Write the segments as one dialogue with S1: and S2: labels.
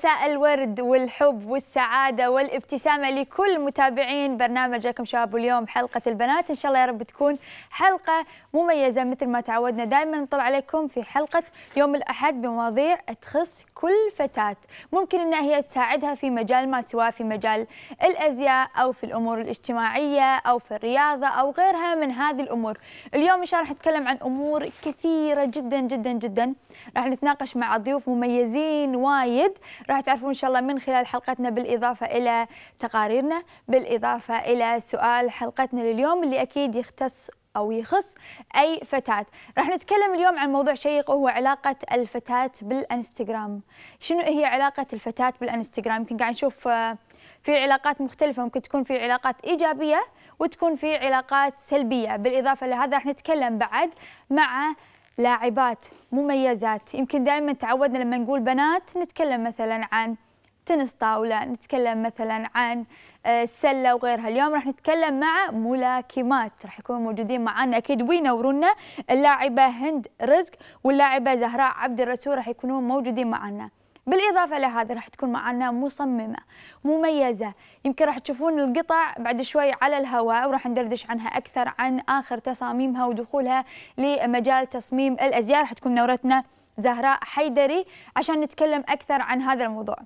S1: مساء الورد والحب والسعادة والابتسامة لكل متابعين برنامج لكم شباب اليوم حلقة البنات. إن شاء الله يا رب تكون حلقة مميزة مثل ما تعودنا. دائما نطلع عليكم في حلقة يوم الأحد بمواضيع تخص كل فتاة. ممكن أنها هي تساعدها في مجال ما سواء في مجال الأزياء أو في الأمور الاجتماعية أو في الرياضة أو غيرها من هذه الأمور. اليوم إن شاء الله راح نتكلم عن أمور كثيرة جدا جدا جدا. راح نتناقش مع ضيوف مميزين وايد. راح تعرفون إن شاء الله من خلال حلقتنا بالإضافة إلى تقاريرنا بالإضافة إلى سؤال حلقتنا لليوم اللي أكيد يختص أو يخص أي فتاة. راح نتكلم اليوم عن موضوع شيق وهو علاقة الفتاة بالإنستغرام. شنو هي علاقة الفتاة بالإنستغرام؟ يمكن قاعد نشوف آه، في علاقات مختلفة. ممكن تكون في علاقات إيجابية وتكون في علاقات سلبية. بالإضافة لهذا راح نتكلم بعد مع لاعبات مميزات. يمكن دائما تعودنا لما نقول بنات نتكلم مثلا عن تنس طاولة نتكلم مثلا عن آه، السلة وغيرها. اليوم راح نتكلم مع ملاكمات راح يكونوا موجودين معنا أكيد وينورونا اللاعبة هند رزق واللاعبة زهراء عبد الرسول راح يكونون موجودين معنا بالإضافة لهذا راح تكون معنا مصممة مميزة. يمكن راح تشوفون القطع بعد شوي على الهواء وراح ندردش عنها أكثر عن آخر تصاميمها ودخولها لمجال تصميم الأزياء. راح تكون نورتنا زهراء حيدري عشان نتكلم أكثر عن هذا الموضوع.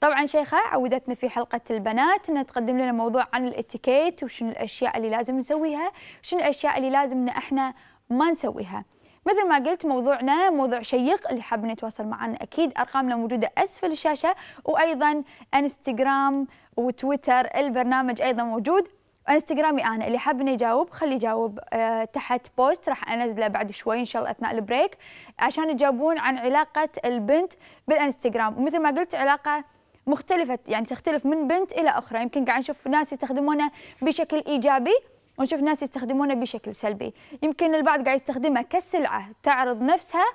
S1: طبعا شيخة عودتنا في حلقة البنات أنها تقدم لنا موضوع عن الإتيكيت وشنو الأشياء اللي لازم نسويها وشنو الأشياء اللي لازم إحنا ما نسويها. مثل ما قلت موضوعنا موضوع شيق اللي حاب يتواصل معنا أكيد أرقامنا موجودة أسفل الشاشة وأيضا إنستغرام وتويتر البرنامج أيضا موجود. إنستغرامي أنا اللي حاب انه يجاوب خلي يجاوب أه تحت post. راح أنزله بعد شوي إن شاء الله أثناء ال break. عشان يجاوبون عن علاقة البنت بالإنستغرام. ومثل ما قلت علاقة مختلفة يعني تختلف من بنت إلى أخرى. يمكن قاعد نشوف ناس يستخدمونه بشكل إيجابي. ونشوف ناس يستخدمونه بشكل سلبي. يمكن البعض قاعد يستخدمها كسلعة تعرض نفسها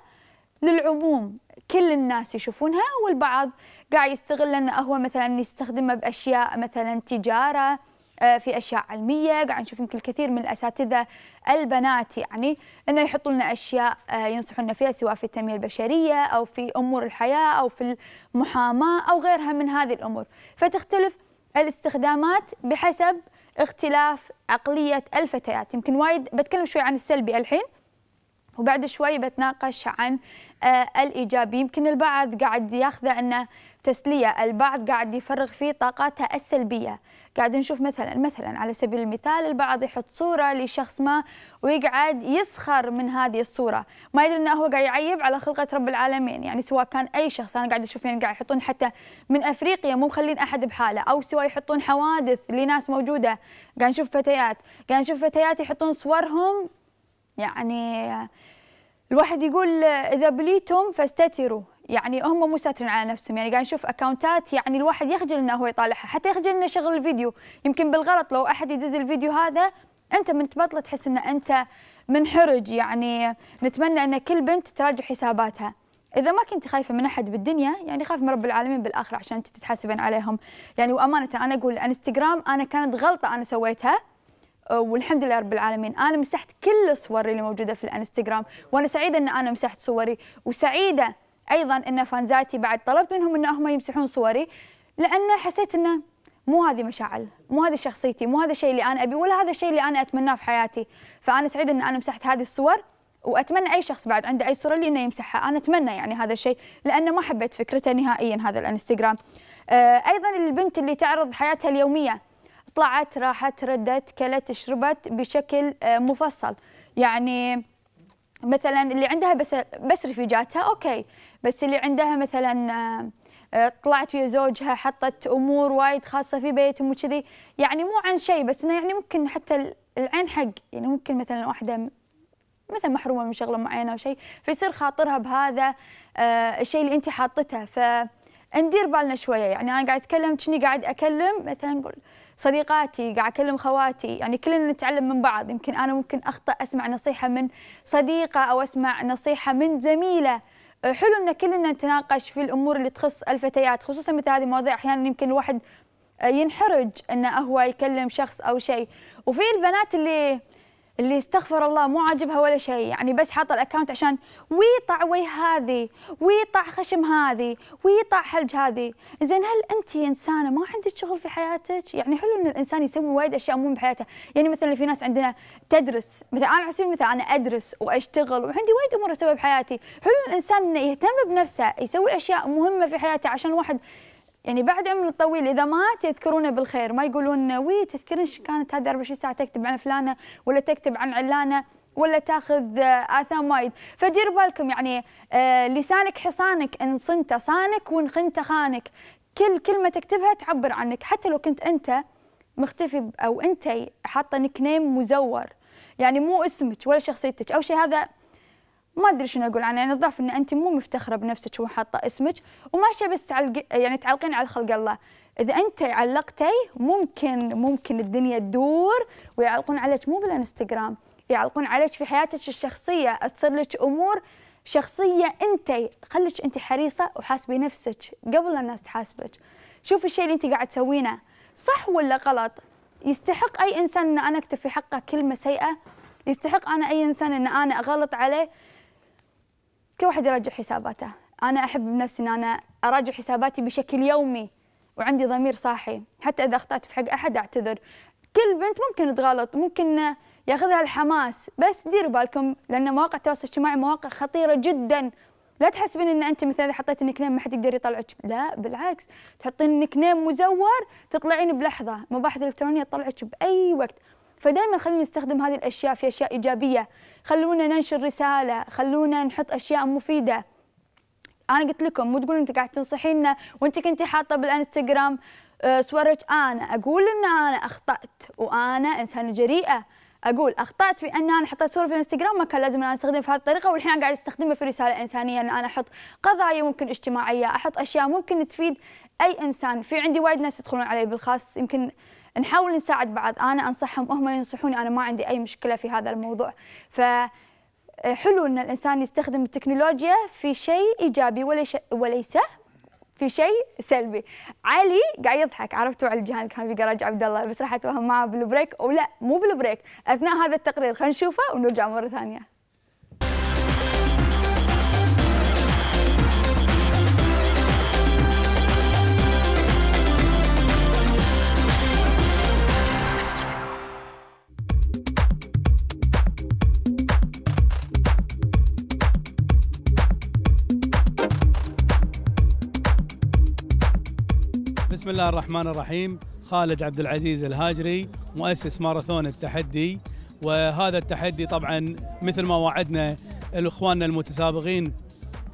S1: للعموم. كل الناس يشوفونها والبعض قاعد يستغل أنه هو مثلا يستخدمها بأشياء مثلا تجارة آه، في أشياء علمية. قاعد نشوف يمكن الكثير من الأساتذة البنات يعني إنه يحطوا لنا أشياء آه، ينصحونا فيها سواء في التنمية البشرية أو في أمور الحياة أو في المحاماة أو غيرها من هذه الأمور. فتختلف الاستخدامات بحسب اختلاف عقلية الفتيات يمكن وايد بتكلم شوي عن السلبي الحين. وبعد شوي بتناقش عن آه الإيجابي. يمكن البعض قاعد ياخذه أنه تسلية البعض قاعد يفرغ فيه طاقاتها السلبية. قاعد نشوف مثلا مثلا على سبيل المثال البعض يحط صورة لشخص ما ويقعد يسخر من هذه الصورة. ما يدري إنه هو قاعد يعيب على خلقة رب العالمين. يعني سواء كان أي شخص أنا قاعد أشوف يعني قاعد يحطون حتى من أفريقيا مو مخلين أحد بحاله. أو سواء يحطون حوادث لناس موجودة. قاعد نشوف فتيات. قاعد نشوف فتيات يحطون صورهم يعني الواحد يقول إذا بليتم فاستتروا. يعني هم مو ساترين على نفسهم. يعني قاعد نشوف اكونتات يعني الواحد يخجل إنه هو يطالعها. حتى يخجل إنه يشغل الفيديو. يمكن بالغلط لو أحد يدز الفيديو هذا أنت من تبطله تحس إن أنت منحرج. يعني نتمنى إن كل بنت تراجع حساباتها. إذا ما كنت خايفة من أحد بالدنيا يعني خاف من رب العالمين بالآخرة عشان أنت تتحاسبين عليهم. يعني وأمانة أنا أقول الانستغرام أنا كانت غلطة أنا سويتها. والحمد لله رب العالمين. أنا مسحت كل صوري اللي موجودة في الإنستغرام وأنا سعيدة إن أنا مسحت صوري وسعيدة أيضا إن فانزاتي بعد طلبت منهم إن هم يمسحون صوري لأن حسيت إنه مو هذه مشاعل مو هذه شخصيتي مو هذا الشيء اللي أنا أبي ولا هذا الشيء اللي أنا أتمناه في حياتي. فأنا سعيدة إن أنا مسحت هذه الصور وأتمنى أي شخص بعد عنده أي صورة لي إنه يمسحها. أنا أتمنى يعني هذا الشيء لأنه ما حبيت فكرته نهائيا هذا الإنستغرام. آه أيضا البنت اللي تعرض حياتها اليومية طلعت راحت ردت كلت شربت بشكل آه مفصل. يعني مثلا اللي عندها بس بس رفيجاتها أوكي. بس اللي عندها مثلا آه، آه، طلعت ويا زوجها حطت أمور وايد خاصة في بيتهم وكذي يعني مو عن شيء بس إنه يعني ممكن حتى العين حق. يعني ممكن مثلا واحدة مثلا محرومة من شغلة معينة أو شيء فيصير خاطرها بهذا الشيء اللي انت حاطته. ف ندير بالنا شوية. يعني أنا قاعد أتكلم كني قاعد أكلم مثلا نقول صديقاتي قاعد أكلم خواتي يعني كلنا نتعلم من بعض. يمكن أنا ممكن أخطأ أسمع نصيحة من صديقة أو أسمع نصيحة من زميلة. حلو إن كلنا نتناقش في الأمور اللي تخص الفتيات خصوصا مثل هذه المواضيع. أحيانا يمكن الواحد ينحرج إنه هو يكلم شخص أو شيء. وفي البنات اللي اللي استغفر الله مو عاجبها ولا شيء. يعني بس حاطه الاكونت عشان ويطع وي هذه ويطع خشم هذه ويطع حلج هذه. زين هل أنت إنسانة ما عندك شغل في حياتك؟ يعني حلو إن الإنسان يسوي وايد أشياء مهمه بحياته. يعني مثلا في ناس عندنا تدرس مثلا أنا على سبيل المثال أنا أدرس وأشتغل وعندي وايد أمور أسويها بحياتي. حلو الإنسان انه يهتم بنفسه يسوي أشياء مهمة في حياته عشان الواحد يعني بعد عمر طويل إذا مات يذكرونه بالخير ما يقولون وي تذكرين كانت هذه 24 ساعة تكتب عن فلانة ولا تكتب عن علانة ولا تاخذ آثام وايد. فديروا بالكم يعني آه لسانك حصانك إن صنت صانك وإن خنت خانك. كل كلمة تكتبها تعبر عنك. حتى لو كنت أنت مختفي أو أنت حاطة نيك نيم مزور. يعني مو اسمك ولا شخصيتك. أو شيء هذا ما أدري شنو أقول عنه يعني الضعف إن أنت مو مفتخرة بنفسك وحاطة اسمك وماشية بس تعلق يعني تعلقين على خلق الله. إذا أنت علقتي ممكن ممكن الدنيا تدور ويعلقون عليك مو بالانستغرام يعلقون عليك في حياتك الشخصية تصير لك أمور شخصية أنت خليك أنت حريصة وحاسبي نفسك قبل الناس تحاسبك. شوفي الشيء اللي أنت قاعد تسوينه صح ولا غلط؟ يستحق أي إنسان إن أنا اكتب في حقه كلمة سيئة؟ يستحق أنا أي إنسان إن أنا أغلط عليه؟ كل واحد يراجع حساباته. أنا أحب بنفسي إن أنا أراجع حساباتي بشكل يومي وعندي ضمير صاحي. حتى إذا أخطأت في حق أحد أعتذر. كل بنت ممكن تغلط ممكن ياخذها الحماس. بس ديروا بالكم لأن مواقع التواصل الاجتماعي مواقع خطيرة جدا. لا تحسبين إن أنت مثلا حطيت ال nickname ما حد يقدر يطلعك. لا بالعكس. تحطين ال nickname مزور تطلعين بلحظة. مباحث إلكترونية تطلعك بأي وقت. فدائما خلينا نستخدم هذه الأشياء في أشياء إيجابية. خلونا ننشر رسالة خلونا نحط أشياء مفيدة. أنا قلت لكم مو تقولون أنت قاعد تنصحينا وأنت كنتي حاطة بالإنستغرام آه، صورك أنا أقول إن أنا أخطأت وأنا إنسانة جريئة. أقول أخطأت في إن أنا حطيت صورة في الإنستغرام ما كان لازم أنا أستخدمها في هذه الطريقة والحين قاعد أستخدمها في رسالة إنسانية إن أنا أحط قضايا ممكن اجتماعية أحط أشياء ممكن تفيد أي إنسان. في عندي وايد ناس يدخلون علي بالخاص يمكن نحاول نساعد بعض. أنا أنصحهم هم ينصحوني أنا ما عندي أي مشكلة في هذا الموضوع. ف حلو إن الإنسان يستخدم التكنولوجيا في شيء إيجابي وليس وليس في شيء سلبي. علي قاعد يضحك. عرفتوا على الجهان كان في جراج عبد الله بس راح اتفاهم معه بال break. ولا مو بال break أثناء هذا التقرير. خلينا نشوفه ونرجع مرة ثانية.
S2: بسم الله الرحمن الرحيم. خالد عبد العزيز الهاجري مؤسس ماراثون التحدي. وهذا التحدي طبعا مثل ما وعدنا الإخواننا المتسابقين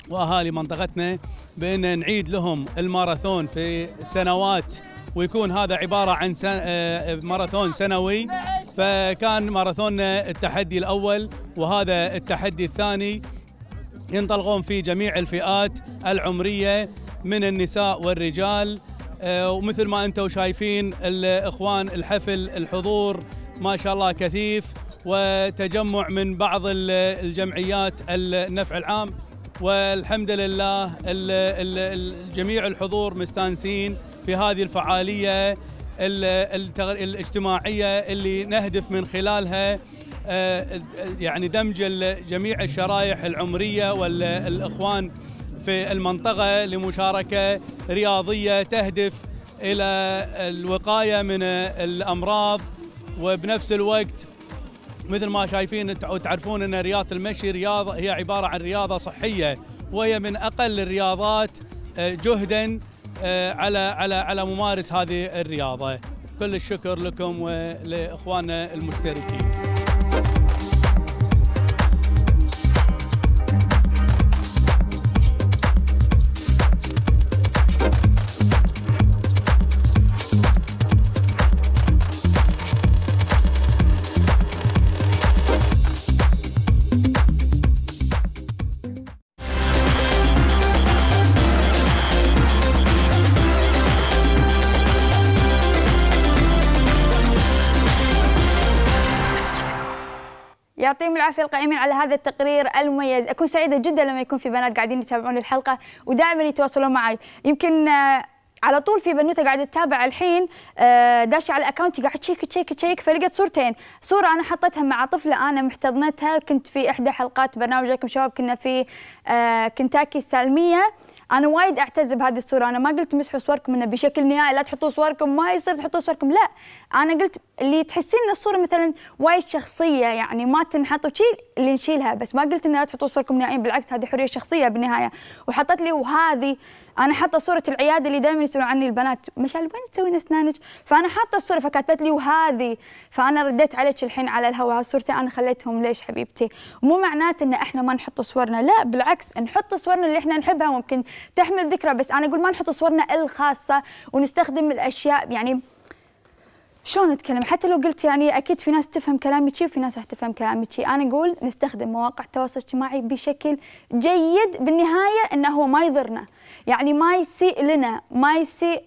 S2: وأهالي منطقتنا بأن نعيد لهم الماراثون في سنوات ويكون هذا عبارة عن سن... آه، ماراثون سنوي. فكان ماراثوننا التحدي الأول وهذا التحدي الثاني ينطلقون في جميع الفئات العمرية من النساء والرجال. ومثل ما أنتم شايفين الإخوان الحفل الحضور ما شاء الله كثيف وتجمع من بعض الجمعيات النفع العام. والحمد لله جميع الحضور مستانسين في هذه الفعالية الاجتماعية اللي نهدف من خلالها آه، يعني دمج جميع الشرائح العمرية والإخوان. في المنطقة لمشاركة رياضية تهدف إلى الوقاية من الأمراض. وبنفس الوقت مثل ما شايفين وتعرفون أن رياضة المشي رياضة هي عبارة عن رياضة صحية وهي من أقل الرياضات آه، جهدا آه، على على على ممارس هذه الرياضة. كل الشكر لكم ولإخواننا المشتركين.
S1: يعطيهم العافية القائمين على هذا التقرير المميز. أكون سعيدة جدا لما يكون في بنات قاعدين يتابعون الحلقة ودائما يتواصلون معي. يمكن آه، على طول في بنوتة قاعدة تتابع الحين آه، داشه على account ي قاعدة تشيك تشيك تشيك فلقت صورتين. صورة أنا حطيتها مع طفلة أنا محتضنتها كنت في إحدى حلقات برنامج لكم شباب كنا في آه، كنتاكي السالمية. أنا وايد اعتز بهذه الصورة. أنا ما قلت مسحوا صوركم إنه بشكل نهائي لا تحطوا صوركم ما يصير تحطوا صوركم. لا أنا قلت اللي تحسين إن الصورة مثلا وايد شخصية يعني ما تنحط وشي اللي نشيلها بس ما قلت إن لا تحطوا صوركم نهائيا بالعكس هذه حرية شخصية بالنهاية. وحطت لي وهذه أنا حاطة صورة العيادة اللي دائما يسالون عني البنات مشعل وين تسوين اسنانك فأنا حاطة الصورة فكتبت لي وهذه فأنا رديت عليك الحين على الهواء هالصورتين أنا خليتهم ليش حبيبتي؟ مو معناته إن إحنا ما نحط صورنا لا بالعكس نحط صورنا اللي إحنا نحبها ممكن تحمل ذكرى بس أنا أقول ما نحط صورنا الخاصة ونستخدم الأشياء يعني شلون أتكلم؟ حتى لو قلت يعني أكيد في ناس تفهم كلامي شي وفي ناس راح تفهم كلامي شي. أنا أقول نستخدم مواقع التواصل الاجتماعي بشكل جيد بالنهاية إنه هو ما يضرنا. يعني ما يسيء لنا ما يسيء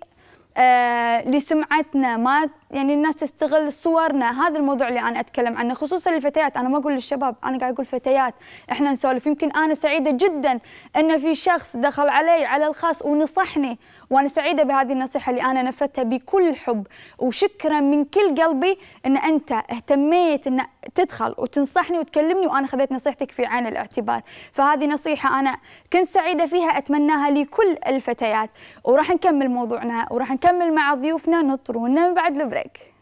S1: آه لسمعتنا ما يعني الناس تستغل صورنا. هذا الموضوع اللي أنا أتكلم عنه خصوصا للفتيات أنا ما أقول للشباب أنا قاعد أقول فتيات. إحنا نسولف. يمكن أنا سعيدة جدا إن في شخص دخل علي على الخاص ونصحني وأنا سعيدة بهذه النصيحة اللي أنا نفذتها بكل حب. وشكرا من كل قلبي إن أنت اهتميت إن تدخل وتنصحني وتكلمني وأنا خذيت نصيحتك في عين الاعتبار. فهذه نصيحة أنا كنت سعيدة فيها أتمناها لكل الفتيات. وراح نكمل موضوعنا وراح نكمل مع ضيوفنا نطرونا بعد البريك. quick.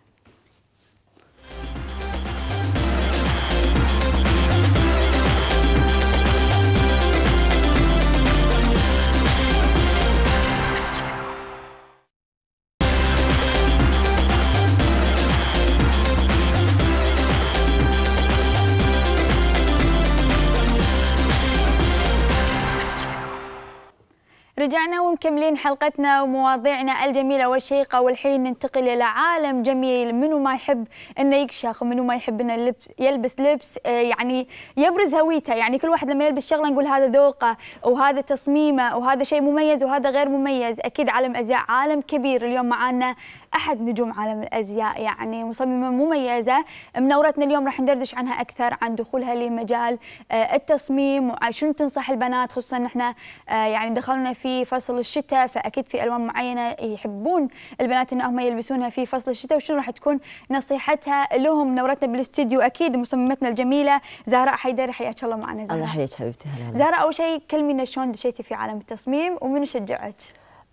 S1: رجعنا ومكملين حلقتنا ومواضيعنا الجميلة. والشيقه والحين ننتقل إلى عالم جميل. منو ما يحب انه يكشخ؟ ومنو ما يحب انه يلبس, لبس آه، يعني يبرز هويته. يعني كل واحد لما يلبس شغلة نقول هذا ذوقه وهذا تصميمه وهذا شيء مميز وهذا غير مميز. أكيد عالم أزياء عالم كبير. اليوم معانا أحد نجوم عالم الأزياء يعني مصممة مميزة. منورتنا اليوم راح ندردش عنها أكثر عن دخولها لمجال آه، التصميم وشنو تنصح البنات خصوصا إحنا آه، يعني دخلنا في فصل الشتاء فأكيد في ألوان معينة يحبون البنات انهم يلبسونها في فصل الشتاء. وشنو راح تكون نصيحتها لهم؟ منورتنا بالإستديو أكيد مصممتنا الجميلة زهراء حيدري حياك الله معنا
S3: زهراء. الله يحييك حبيبتي
S1: هلا زهراء أول شيء كلمينا شلون دشيتي في عالم التصميم ومن شجعك؟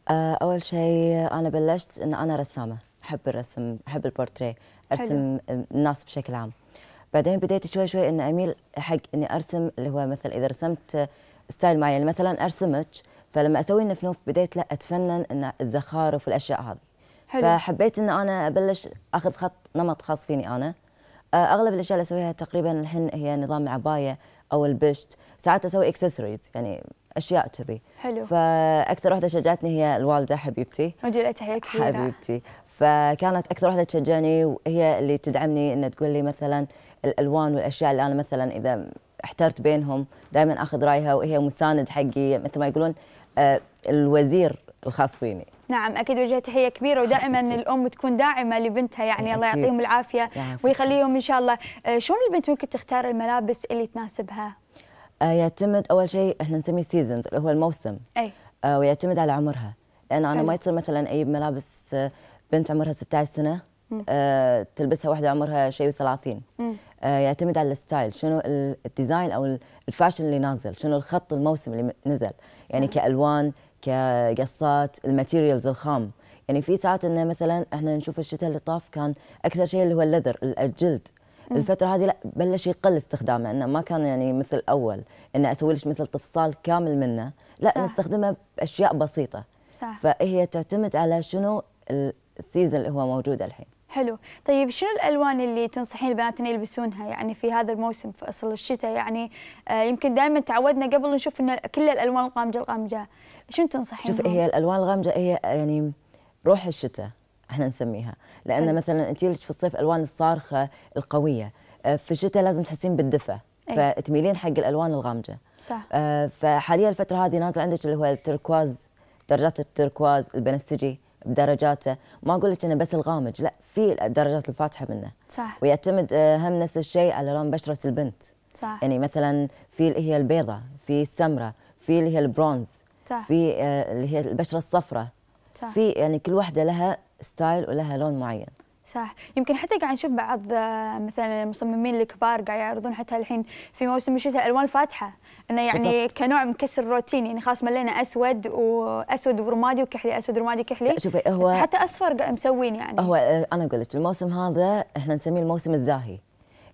S3: آه، أول شيء أنا بلشت إن أنا رسامة. أحب الرسم أحب البورتريه. أرسم حلو. الناس بشكل عام. بعدين بديت شوي شوي اني أميل حق إني أرسم اللي هو مثلا إذا رسمت style معين. مثلا أرسمك فلما أسوي النفنوف بديت لا أتفنن إن الزخارف والأشياء هذه. حلو. فحبيت إن أنا أبلش أخذ خط نمط خاص فيني أنا. آه، أغلب الأشياء اللي أسويها تقريبا الحين هي نظام عبايه أو البشت. ساعات أسوي اكسسوارز يعني أشياء كذي.
S1: حلو.
S3: فأكثر واحدة شجعتني هي الوالدة حبيبتي.
S1: وجه لها تحية كبيرة.
S3: حبيبتي. فكانت أكثر واحدة تشجعني وهي اللي تدعمني ان تقول لي مثلا الألوان والأشياء اللي أنا مثلا إذا احترت بينهم دائما آخذ رأيها وهي مساند حقي. مثل ما يقولون آه، الوزير الخاص فيني.
S1: نعم أكيد وجه تحية كبيرة. ودائما الأم تكون داعمة لبنتها يعني الله يعطيهم العافية ويخليهم إن شاء الله. آه، شلون البنت ممكن تختار الملابس اللي تناسبها؟
S3: يعتمد أول شيء إحنا نسميه سيزونز اللي هو الموسم.
S1: أي.
S3: آه ويعتمد على عمرها. لأن أنا ما يصير مثلا أجيب ملابس آه، بنت عمرها 16 سنة آه تلبسها واحدة عمرها شيء و30 آه يعتمد على ال style شنو ال design أو ال fashion اللي نازل شنو الخط الموسم اللي نزل. يعني مم. كألوان كقصات ال materials الخام. يعني في ساعات إنه مثلا إحنا نشوف الشتاء اللي طاف كان أكثر شيء اللي هو ال leather الجلد. الفترة هذه لا بلش يقل استخدامه إنه ما كان يعني مثل أول إنه أسوي لك مثل تفصال كامل منه. لا صح. نستخدمه بأشياء بسيطة.
S1: صح.
S3: فهي تعتمد على شنو السيزون اللي هو موجود الحين.
S1: حلو. طيب شنو الألوان اللي تنصحين البنات ان يلبسونها؟ يعني في هذا الموسم في فصل الشتاء يعني آه يمكن دائما تعودنا قبل نشوف إن كل الألوان الغامجة الغامجة. شنو تنصحين
S3: شوف هي الألوان الغامجة هي يعني روح الشتاء. إحنا نسميها. لأن حلو. مثلا انت في الصيف ألوان الصارخة القوية. آه، في الشتاء لازم تحسين بالدفء. فتميلين حق الألوان الغامجة.
S1: صح.
S3: آه فحاليا الفترة هذه نازل عندك اللي هو التركواز درجات التركواز البنفسجي بدرجاته. ما أقول لك إنه بس الغامج لا في الدرجات الفاتحة منه.
S1: صح.
S3: ويعتمد آه، هم نفس الشيء على لون بشرة البنت.
S1: صح.
S3: يعني مثلا في اللي هي البيضة في السمراء في اللي هي البرونز
S1: صح.
S3: في اللي هي البشرة الصفراء
S1: صح.
S3: في يعني كل واحدة لها style ولها لون معين.
S1: صح. يمكن حتى قاعد نشوف بعض آه، مثلا المصممين الكبار قاعد يعرضون حتى الحين في موسم الشتاء ألوان فاتحة. إنه يعني
S3: بالضبط.
S1: كنوع من كسر الروتين يعني خلاص ملينا أسود واسود ورمادي وكحلي أسود ورمادي كحلي.
S3: شوفي هو
S1: حتى أصفر مسوين يعني.
S3: هو آه، أنا أقول لك الموسم هذا إحنا نسميه الموسم الزاهي.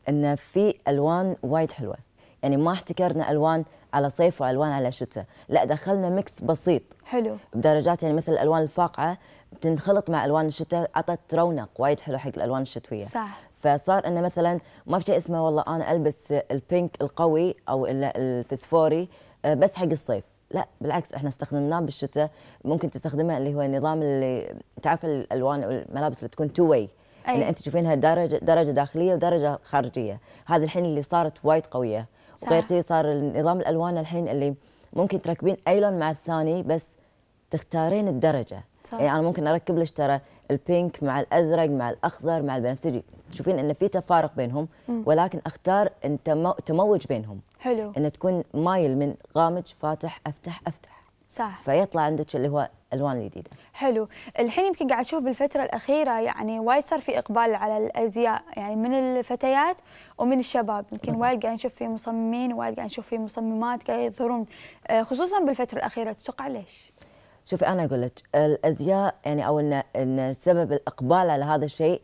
S3: انه في ألوان وايد حلوة. يعني ما احتكرنا ألوان على صيف وألوان على شتاء. لا دخلنا mix بسيط.
S1: حلو.
S3: بدرجات يعني مثل الألوان الفاقعة تنخلط مع ألوان الشتاء عطت رونق وايد حلو حق الالوان الشتويه
S1: صح.
S3: فصار إنه مثلا ما في شيء اسمه والله أنا ألبس ال pink القوي أو ال- الفسفوري آه، بس حق الصيف. لا بالعكس إحنا استخدمناه بالشتاء. ممكن تستخدمه اللي هو النظام اللي تعرف الألوان والملابس اللي تكون two way
S1: أي.
S3: إن أنت تشوفينها درجه درجة داخلية ودرجة خارجية. هذه الحين اللي صارت وايد قوية.
S1: صح.
S3: وغير كذي صار نظام الألوان الحين اللي ممكن تركبين أي لون مع الثاني بس تختارين الدرجة.
S1: صح.
S3: يعني أنا ممكن أركب لك ترى البينك مع الأزرق مع الأخضر مع البنفسجي. تشوفين إن في تفارق بينهم ولكن أختار إن تمو- تموج بينهم.
S1: حلو.
S3: إن تكون مايل من غامج فاتح أفتح أفتح.
S1: صح.
S3: فيطلع عندك اللي هو ألوان الجديده
S1: حلو. الحين يمكن قاعد أشوف بالفترة الأخيرة يعني وايد صار في إقبال على الأزياء يعني من الفتيات ومن الشباب. يمكن وايد قاعد نشوف في مصممين وايد قاعد نشوف في مصممات قاعد يظهرون. آه، خصوصا بالفترة الأخيرة تتوقع ليش؟
S3: شوفي أنا أقول لك الأزياء يعني أو إن إن سبب الإقبال على هذا الشيء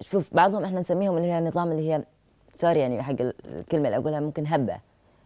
S3: شوف بعضهم إحنا نسميهم اللي هي نظام اللي هي سوري يعني حق الكلمة اللي أقولها ممكن هبة.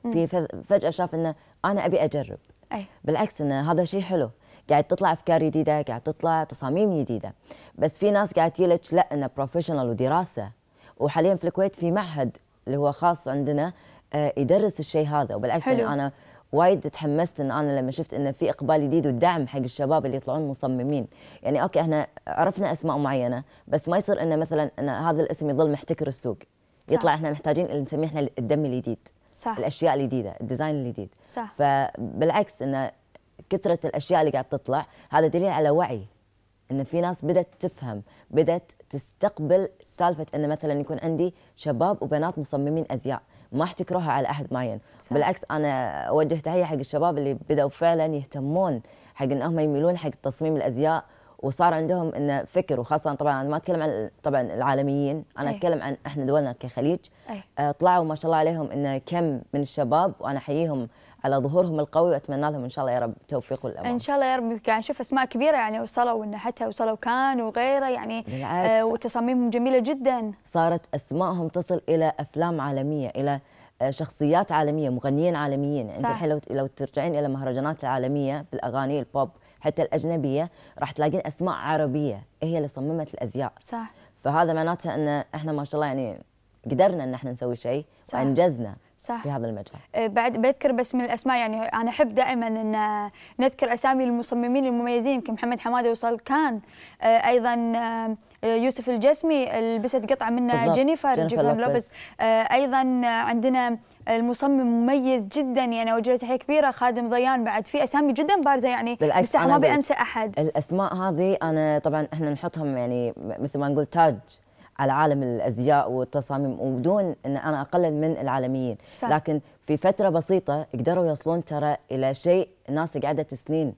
S3: في فجأة شاف إنه أنا أبي أجرب.
S1: أي.
S3: بالعكس ان هذا شيء حلو. قاعد تطلع أفكار جديدة قاعد تطلع تصاميم جديدة. بس في ناس قاعد تجيلك لا إنه professional ودراسة. وحاليا في الكويت في معهد اللي هو خاص عندنا آه، يدرس الشيء هذا. وبالعكس
S1: حلو.
S3: يعني أنا وايد تحمست إن أنا لما شفت انه في إقبال جديد والدعم حق الشباب اللي يطلعون مصممين. يعني okay إحنا عرفنا أسماء معينة بس ما يصير انه مثلا إن هذا الاسم يظل محتكر السوق.
S1: صح.
S3: يطلع إحنا محتاجين اللي نسميه إحنا الدم الجديد
S1: صح.
S3: الأشياء الجديدة ال design الجديد.
S1: صح.
S3: فبالعكس إن كثرة الأشياء اللي قاعد تطلع هذا دليل على وعي إن في ناس بدأت تفهم بدأت تستقبل سالفة إن مثلا يكون عندي شباب وبنات مصممين أزياء. ما احتكروها على أحد معين
S1: صح.
S3: بالعكس أنا أوجه تحية حق الشباب اللي بدأوا فعلا يهتمون حق انهم يميلون حق تصميم الأزياء وصار عندهم انه فكر وخاصة طبعا أنا ما أتكلم عن طبعا العالميين أنا
S1: أي.
S3: أتكلم عن إحنا دولنا كخليج
S1: أي.
S3: آه، طلعوا ما شاء الله عليهم انه كم من الشباب وأنا أحييهم على ظهورهم القوي وأتمنى لهم إن شاء الله يا رب التوفيق والامان
S1: إن شاء الله يا رب. قاعد نشوف أسماء كبيرة يعني وصلوا حتى وصلوا كان وغيره يعني. آه وتصاميمهم جميلة جدا.
S3: صارت اسمائهم تصل إلى أفلام عالمية إلى آه، شخصيات عالمية مغنيين عالميين. أنت
S1: صح.
S3: الحين لو لو ترجعين إلى المهرجانات العالمية في الأغاني البوب حتى الأجنبية راح تلاقين أسماء عربية هي اللي صممت الأزياء.
S1: صح.
S3: فهذا معناته إن إحنا ما شاء الله يعني قدرنا إن إحنا نسوي شيء
S1: صح.
S3: وأنجزنا.
S1: صح.
S3: في هذا المجال.
S1: آه، بعد بذكر بس من الأسماء يعني أنا أحب دائما إن نذكر أسامي المصممين المميزين يمكن محمد حماده وصل كان آه، أيضا آه، يوسف الجسمي لبست قطعة منه
S3: بالضبط،
S1: جينيفر
S3: جينيفر
S1: آه، أيضا عندنا المصمم مميز جدا يعني اوجه تحية كبيرة خادم ضيان بعد في أسامي جدا بارزة يعني
S3: بالعكس،
S1: ما ابي
S3: أقول-
S1: انسى أحد.
S3: الأسماء هذه أنا طبعا إحنا نحطهم يعني مثل ما نقول تاج. على عالم الأزياء والتصاميم وبدون إن أنا أقلل من العالميين.
S1: صح.
S3: لكن في فترة بسيطة قدروا يوصلون ترى إلى شيء ناس قعدت سنين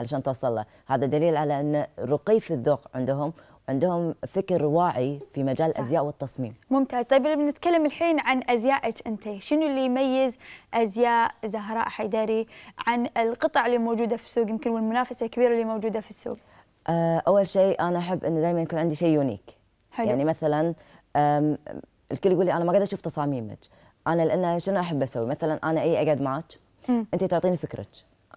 S3: علشان توصل له. هذا دليل على إن رقي في الذوق عندهم وعندهم فكر واعي في مجال
S1: صح.
S3: الأزياء والتصميم.
S1: ممتاز. طيب بنتكلم الحين عن ازيائك انت شنو اللي يميز أزياء زهراء حيدري عن القطع اللي موجودة في السوق يمكن والمنافسة الكبيرة اللي موجودة في السوق؟
S3: آه، أول شيء أنا أحب انه دائما يكون عندي شيء يونيك.
S1: حلو.
S3: يعني مثلا الكل يقول لي أنا ما قاعد أشوف تصاميمك أنا لأن شنو أحب أسوي مثلا أنا اي أقعد معك. أنت تعطيني فكرك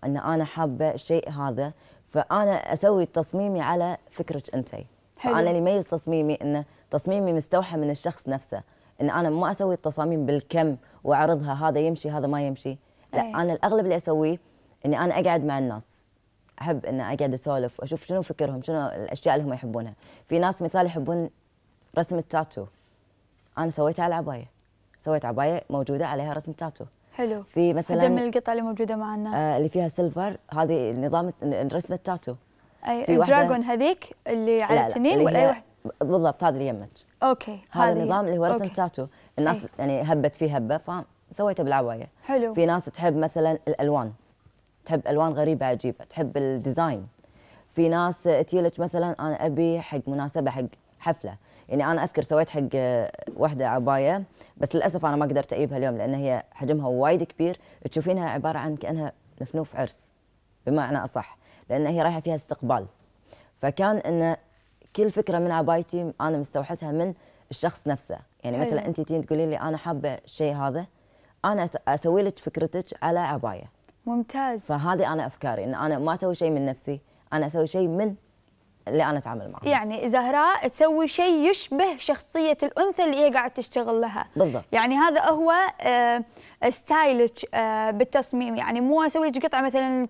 S3: إن أنا حابة الشيء هذا فأنا أسوي تصميمي على فكرك
S1: أنت.
S3: فأنا اللي يميز تصميمي إنه تصميمي مستوحى من الشخص نفسه إن أنا ما أسوي التصاميم بالكم وأعرضها هذا يمشي هذا ما يمشي لا
S1: أي.
S3: أنا الأغلب اللي أسويه إني أنا أقعد مع الناس أحب ان أقعد أسولف واشوف شنو فكرهم شنو الأشياء اللي هم يحبونها في ناس مثال يحبون رسم التاتو. أنا سويتها على العبايه سويت عباية موجودة عليها رسم تاتو
S1: حلو.
S3: في
S1: هذا من
S3: مثلا
S1: القطع اللي موجودة معنا.
S3: آه اللي فيها silver هذه نظام رسم التاتو. أي ال
S1: dragon هذيك اللي على التنين ولا أي واحد؟
S3: بالضبط هذا اللي يمك.
S1: okay
S3: هذا. النظام اللي هو رسم
S1: okay.
S3: tattoo الناس
S1: أي.
S3: يعني هبت فيه هبة فسويته بالعباية.
S1: حلو.
S3: في ناس تحب مثلا الألوان. تحب ألوان غريبة عجيبة. تحب ال design. في ناس تجيلك مثلا أنا أبي حق مناسبة حق حفلة. يعني أنا أذكر سويت حق آه، واحدة عباية بس للأسف أنا ما قدرت أجيبها اليوم لأن هي حجمها وايد كبير. تشوفينها عبارة عن كأنها نفنوف عرس بمعنى أصح لأن هي رايحة فيها استقبال. فكان إن كل فكرة من عبايتي أنا مستوحتها من الشخص نفسه. يعني
S1: حلو.
S3: مثلا انت تيجي تقولي لي أنا حابة الشيء هذا أنا أسوي لك فكرتك على عباية.
S1: ممتاز.
S3: فهذه أنا أفكاري إن أنا ما أسوي شيء من نفسي أنا أسوي شيء من اللي أنا أتعامل معه
S1: يعني زهراء تسوي شيء يشبه شخصية الأنثى اللي هي قاعد تشتغل لها.
S3: بالضبط.
S1: يعني هذا هو آه، style ك آه، بالتصميم. يعني مو أسوي لك قطعة مثلا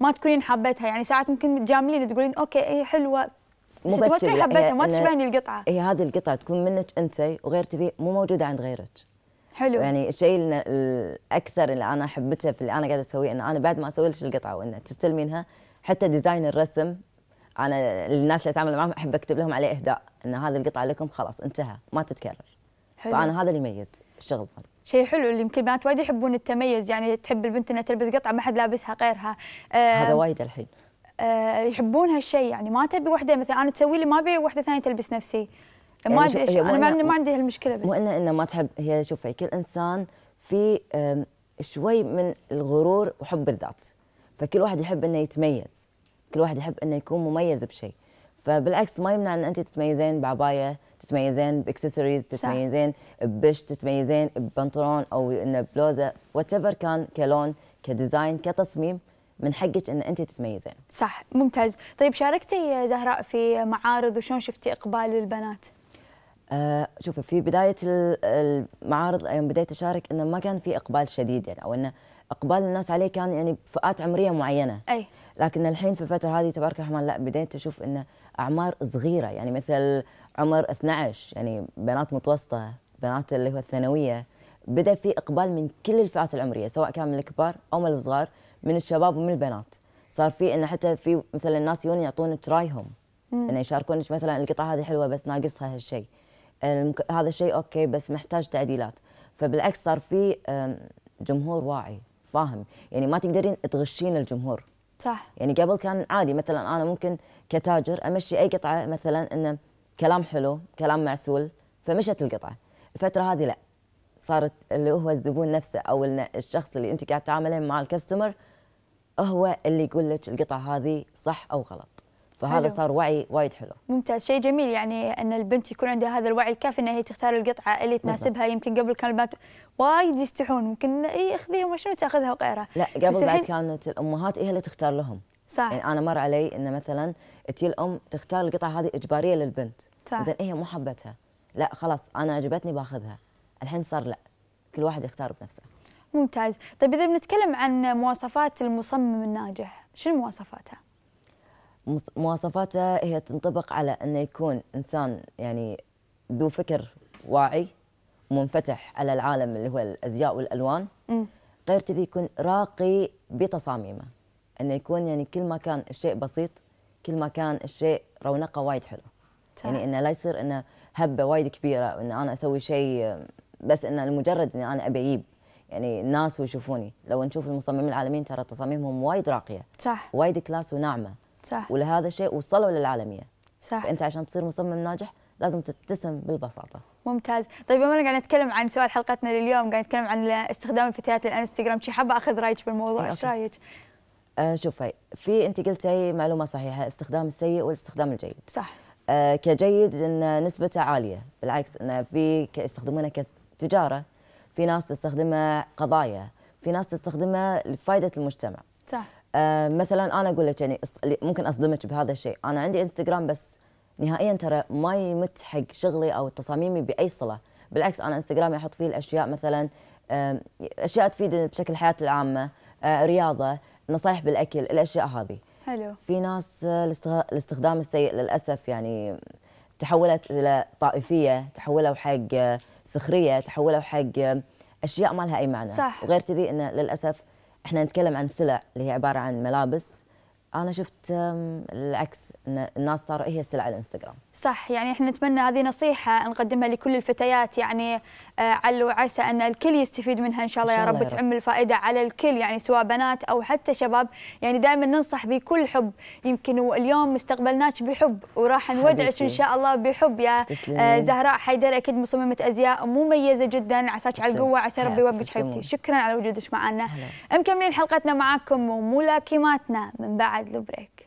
S1: ما تكونين حابتها يعني ساعات ممكن تجاملين تقولين okay هي حلوة.
S3: مو
S1: بس
S3: هي
S1: ما تشبهني القطعة.
S3: هي هذه القطعة تكون منك أنت وغير كذي مو موجودة عند غيرك.
S1: حلو.
S3: يعني الشيء الأكثر اللي أنا حبيته في اللي أنا قاعدة أسويه إن أنا بعد ما أسوي لك القطعة وإن تستلمينها حتى ديزاين الرسم أنا الناس اللي أتعامل معهم أحب أكتب لهم عليه إهداء إن هذه القطعه لكم خلاص انتهى ما تتكرر.
S1: حلو.
S3: فأنا هذا اللي يميز الشغل مالي.
S1: شيء حلو اللي يمكن بنات وايد يحبون التميز يعني تحب البنت إنها تلبس قطعة ما حد لابسها غيرها. آه
S3: هذا وايد الحين.
S1: آه يحبون هالشيء يعني ما تبي وحدة مثلا أنا تسوي لي ما أبي وحدة ثانية تلبس نفسي. ما
S3: يعني
S1: ادري
S3: إيش مو
S1: أنا ما, عندي هالمشكلة بس.
S3: مو انه إنه ما تحب هي شوفي كل إنسان في شوي من الغرور وحب الذات. فكل واحد يحب إنه يتميز. كل واحد يحب إنه يكون مميز بشيء فبالعكس ما يمنع إن انت تتميزين بعباية تتميزين
S1: بإكسسوارز.
S3: تتميزين ببش تتميزين ببنطلون أو انه بلوزة وات كان كلون كديزاين كتصميم من حقك إن انت تتميزين.
S1: صح ممتاز. طيب شاركتي يا زهراء في معارض وشلون شفتي إقبال البنات؟
S3: آه شوفي في بداية ال- المعارض يوم بديت أشارك إنه ما كان في إقبال شديد يعني أو إنه إقبال الناس عليه كان يعني فئات عمرية معينة.
S1: أي.
S3: لكن الحين في الفترة هذه تبارك الرحمن لا بديت أشوف انه أعمار صغيرة يعني مثل عمر 12 يعني بنات متوسطة بنات اللي هو الثانوية بدأ في إقبال من كل الفئات العمرية سواء كان من الكبار أو من الصغار من الشباب ومن البنات. صار في انه حتى في مثلا الناس يجون يعطونك رايهم إنه يشاركونك مثلا القطعة هذه حلوة بس ناقصها هالشيء المك... هذا الشيء أوكي بس محتاج تعديلات. فبالعكس صار في جمهور واعي فاهم. يعني ما تقدرين تغشين الجمهور.
S1: صح.
S3: يعني قبل كان عادي مثلا أنا ممكن كتاجر أمشي أي قطعة مثلا إنه كلام حلو كلام معسول فمشت القطعة. الفترة هذه لا صارت اللي هو الزبون نفسه أو الشخص اللي أنت قاعد تعاملين مع الكاستمر هو اللي يقول لك القطعة هذه صح أو غلط. فهذا
S1: حلو.
S3: صار وعي وايد حلو.
S1: ممتاز شيء جميل. يعني أن البنت يكون عندها هذا الوعي الكافي انها هي تختار القطعة اللي تناسبها.
S3: بالضبط.
S1: يمكن قبل كان البنات وايد يستحون ممكن إي خذيها وشنو تأخذها وغيرها.
S3: لا قبل بعد كانت الأمهات هي اللي تختار لهم.
S1: صح.
S3: يعني أنا مر علي إن مثلا تجي الأم تختار القطعة هذه إجبارية للبنت.
S1: صح.
S3: زين هي مو حبتها. لا خلاص أنا عجبتني باخذها. الحين صار لا كل واحد يختار بنفسه.
S1: ممتاز. طيب إذا بنتكلم عن مواصفات المصمم الناجح شنو مواصفاتها؟
S3: مص- مواصفاته هي تنطبق على انه يكون إنسان يعني ذو فكر واعي منفتح على العالم اللي هو الأزياء
S1: والألوان.
S3: غير كذي يكون راقي بتصاميمه. انه يكون يعني كل ما كان الشيء بسيط كل ما كان الشيء رونقه وايد حلو.
S1: صح.
S3: يعني إنه لا يصير إنه هبة وايد كبيرة وإن أنا أسوي شيء بس إنه لمجرد إني أنا أبي أجيب. يعني الناس ويشوفوني. لو نشوف المصممين العالميين ترى تصاميمهم وايد راقية.
S1: صح.
S3: وايد class وناعمة.
S1: صح.
S3: ولهذا الشيء وصلوا للعالمية.
S1: صح.
S3: فأنت عشان تصير مصمم ناجح لازم تتسم بالبساطة.
S1: ممتاز. طيب بما قاعد نتكلم عن سؤال حلقتنا لليوم قاعد نتكلم عن استخدام الفتيات للإنستغرام. شي حابة أخذ رأيك بالموضوع؟
S3: إيش.
S1: رأيك؟
S3: آه شوفي في أنت قلتي معلومة صحيحة استخدام السيء والاستخدام الجيد.
S1: صح.
S3: آه كجيد إن نسبته عالية بالعكس انه في يستخدمونه كتجارة في ناس تستخدمه قضايا في ناس تستخدمه لفائده المجتمع.
S1: صح.
S3: آه مثلا أنا أقول لك يعني ممكن أصدمك بهذا الشيء. أنا عندي إنستغرام بس نهائيا ترى ما يمت حق شغلي أو تصاميمي بأي صلة. بالعكس أنا إنستغرامي أحط فيه الأشياء مثلا أشياء تفيد بشكل الحياة العامة آه، رياضة نصايح بالأكل الأشياء هذه.
S1: حلو.
S3: في ناس آه، الاستخدام السيء للأسف يعني تحولت إلى طائفية تحولوا حق سخرية تحولوا حق أشياء ما لها أي معنى.
S1: صح.
S3: وغير كذي إنه للأسف إحنا نتكلم عن سلع اللي هي عبارة عن ملابس. أنا شفت العكس الناس صاروا هي السلعه الإنستغرام.
S1: صح يعني إحنا نتمنى هذه نصيحة نقدمها لكل الفتيات يعني آه، على وعسى أن الكل يستفيد منها إن شاء الله
S3: إن
S1: يا
S3: شاء
S1: رب
S3: الله يا رب.
S1: تعم الفائدة على الكل يعني سواء بنات أو حتى شباب يعني دائما ننصح بكل حب يمكن اليوم استقبلناك بحب وراح نودعك. إن شاء الله بحب يا
S3: تسلمين.
S1: آه، زهراء حيدر أكيد مصممة أزياء مميزة جدا عساك على. القوة عسى ربي يوفقك. حبيبتي شكرا على وجودك معنا. مكملين حلقتنا معاكم وملاكماتنا من بعد البريك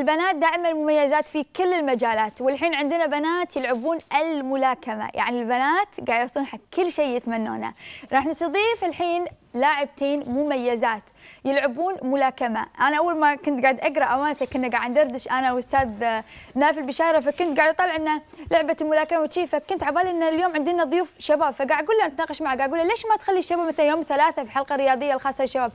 S1: البنات دائما مميزات في كل المجالات والحين عندنا بنات يلعبون الملاكمة يعني البنات قاعد يوصلون كل شيء يتمنونه. راح نستضيف الحين لاعبتين مميزات. يلعبون ملاكمة. أنا أول ما كنت قاعد أقرأ أمانة كنا قاعد ندردش أنا وأستاذ نايف البشارة فكنت قاعد أطلع لنا لعبة الملاكمة وشي فكنت عبالي إن اليوم عندنا ضيوف شباب. فقاعد أقول له نتناقش معه قاعد أقول له ليش ما تخلي الشباب مثلا يوم ثلاثة في حلقة رياضية الخاصة للشباب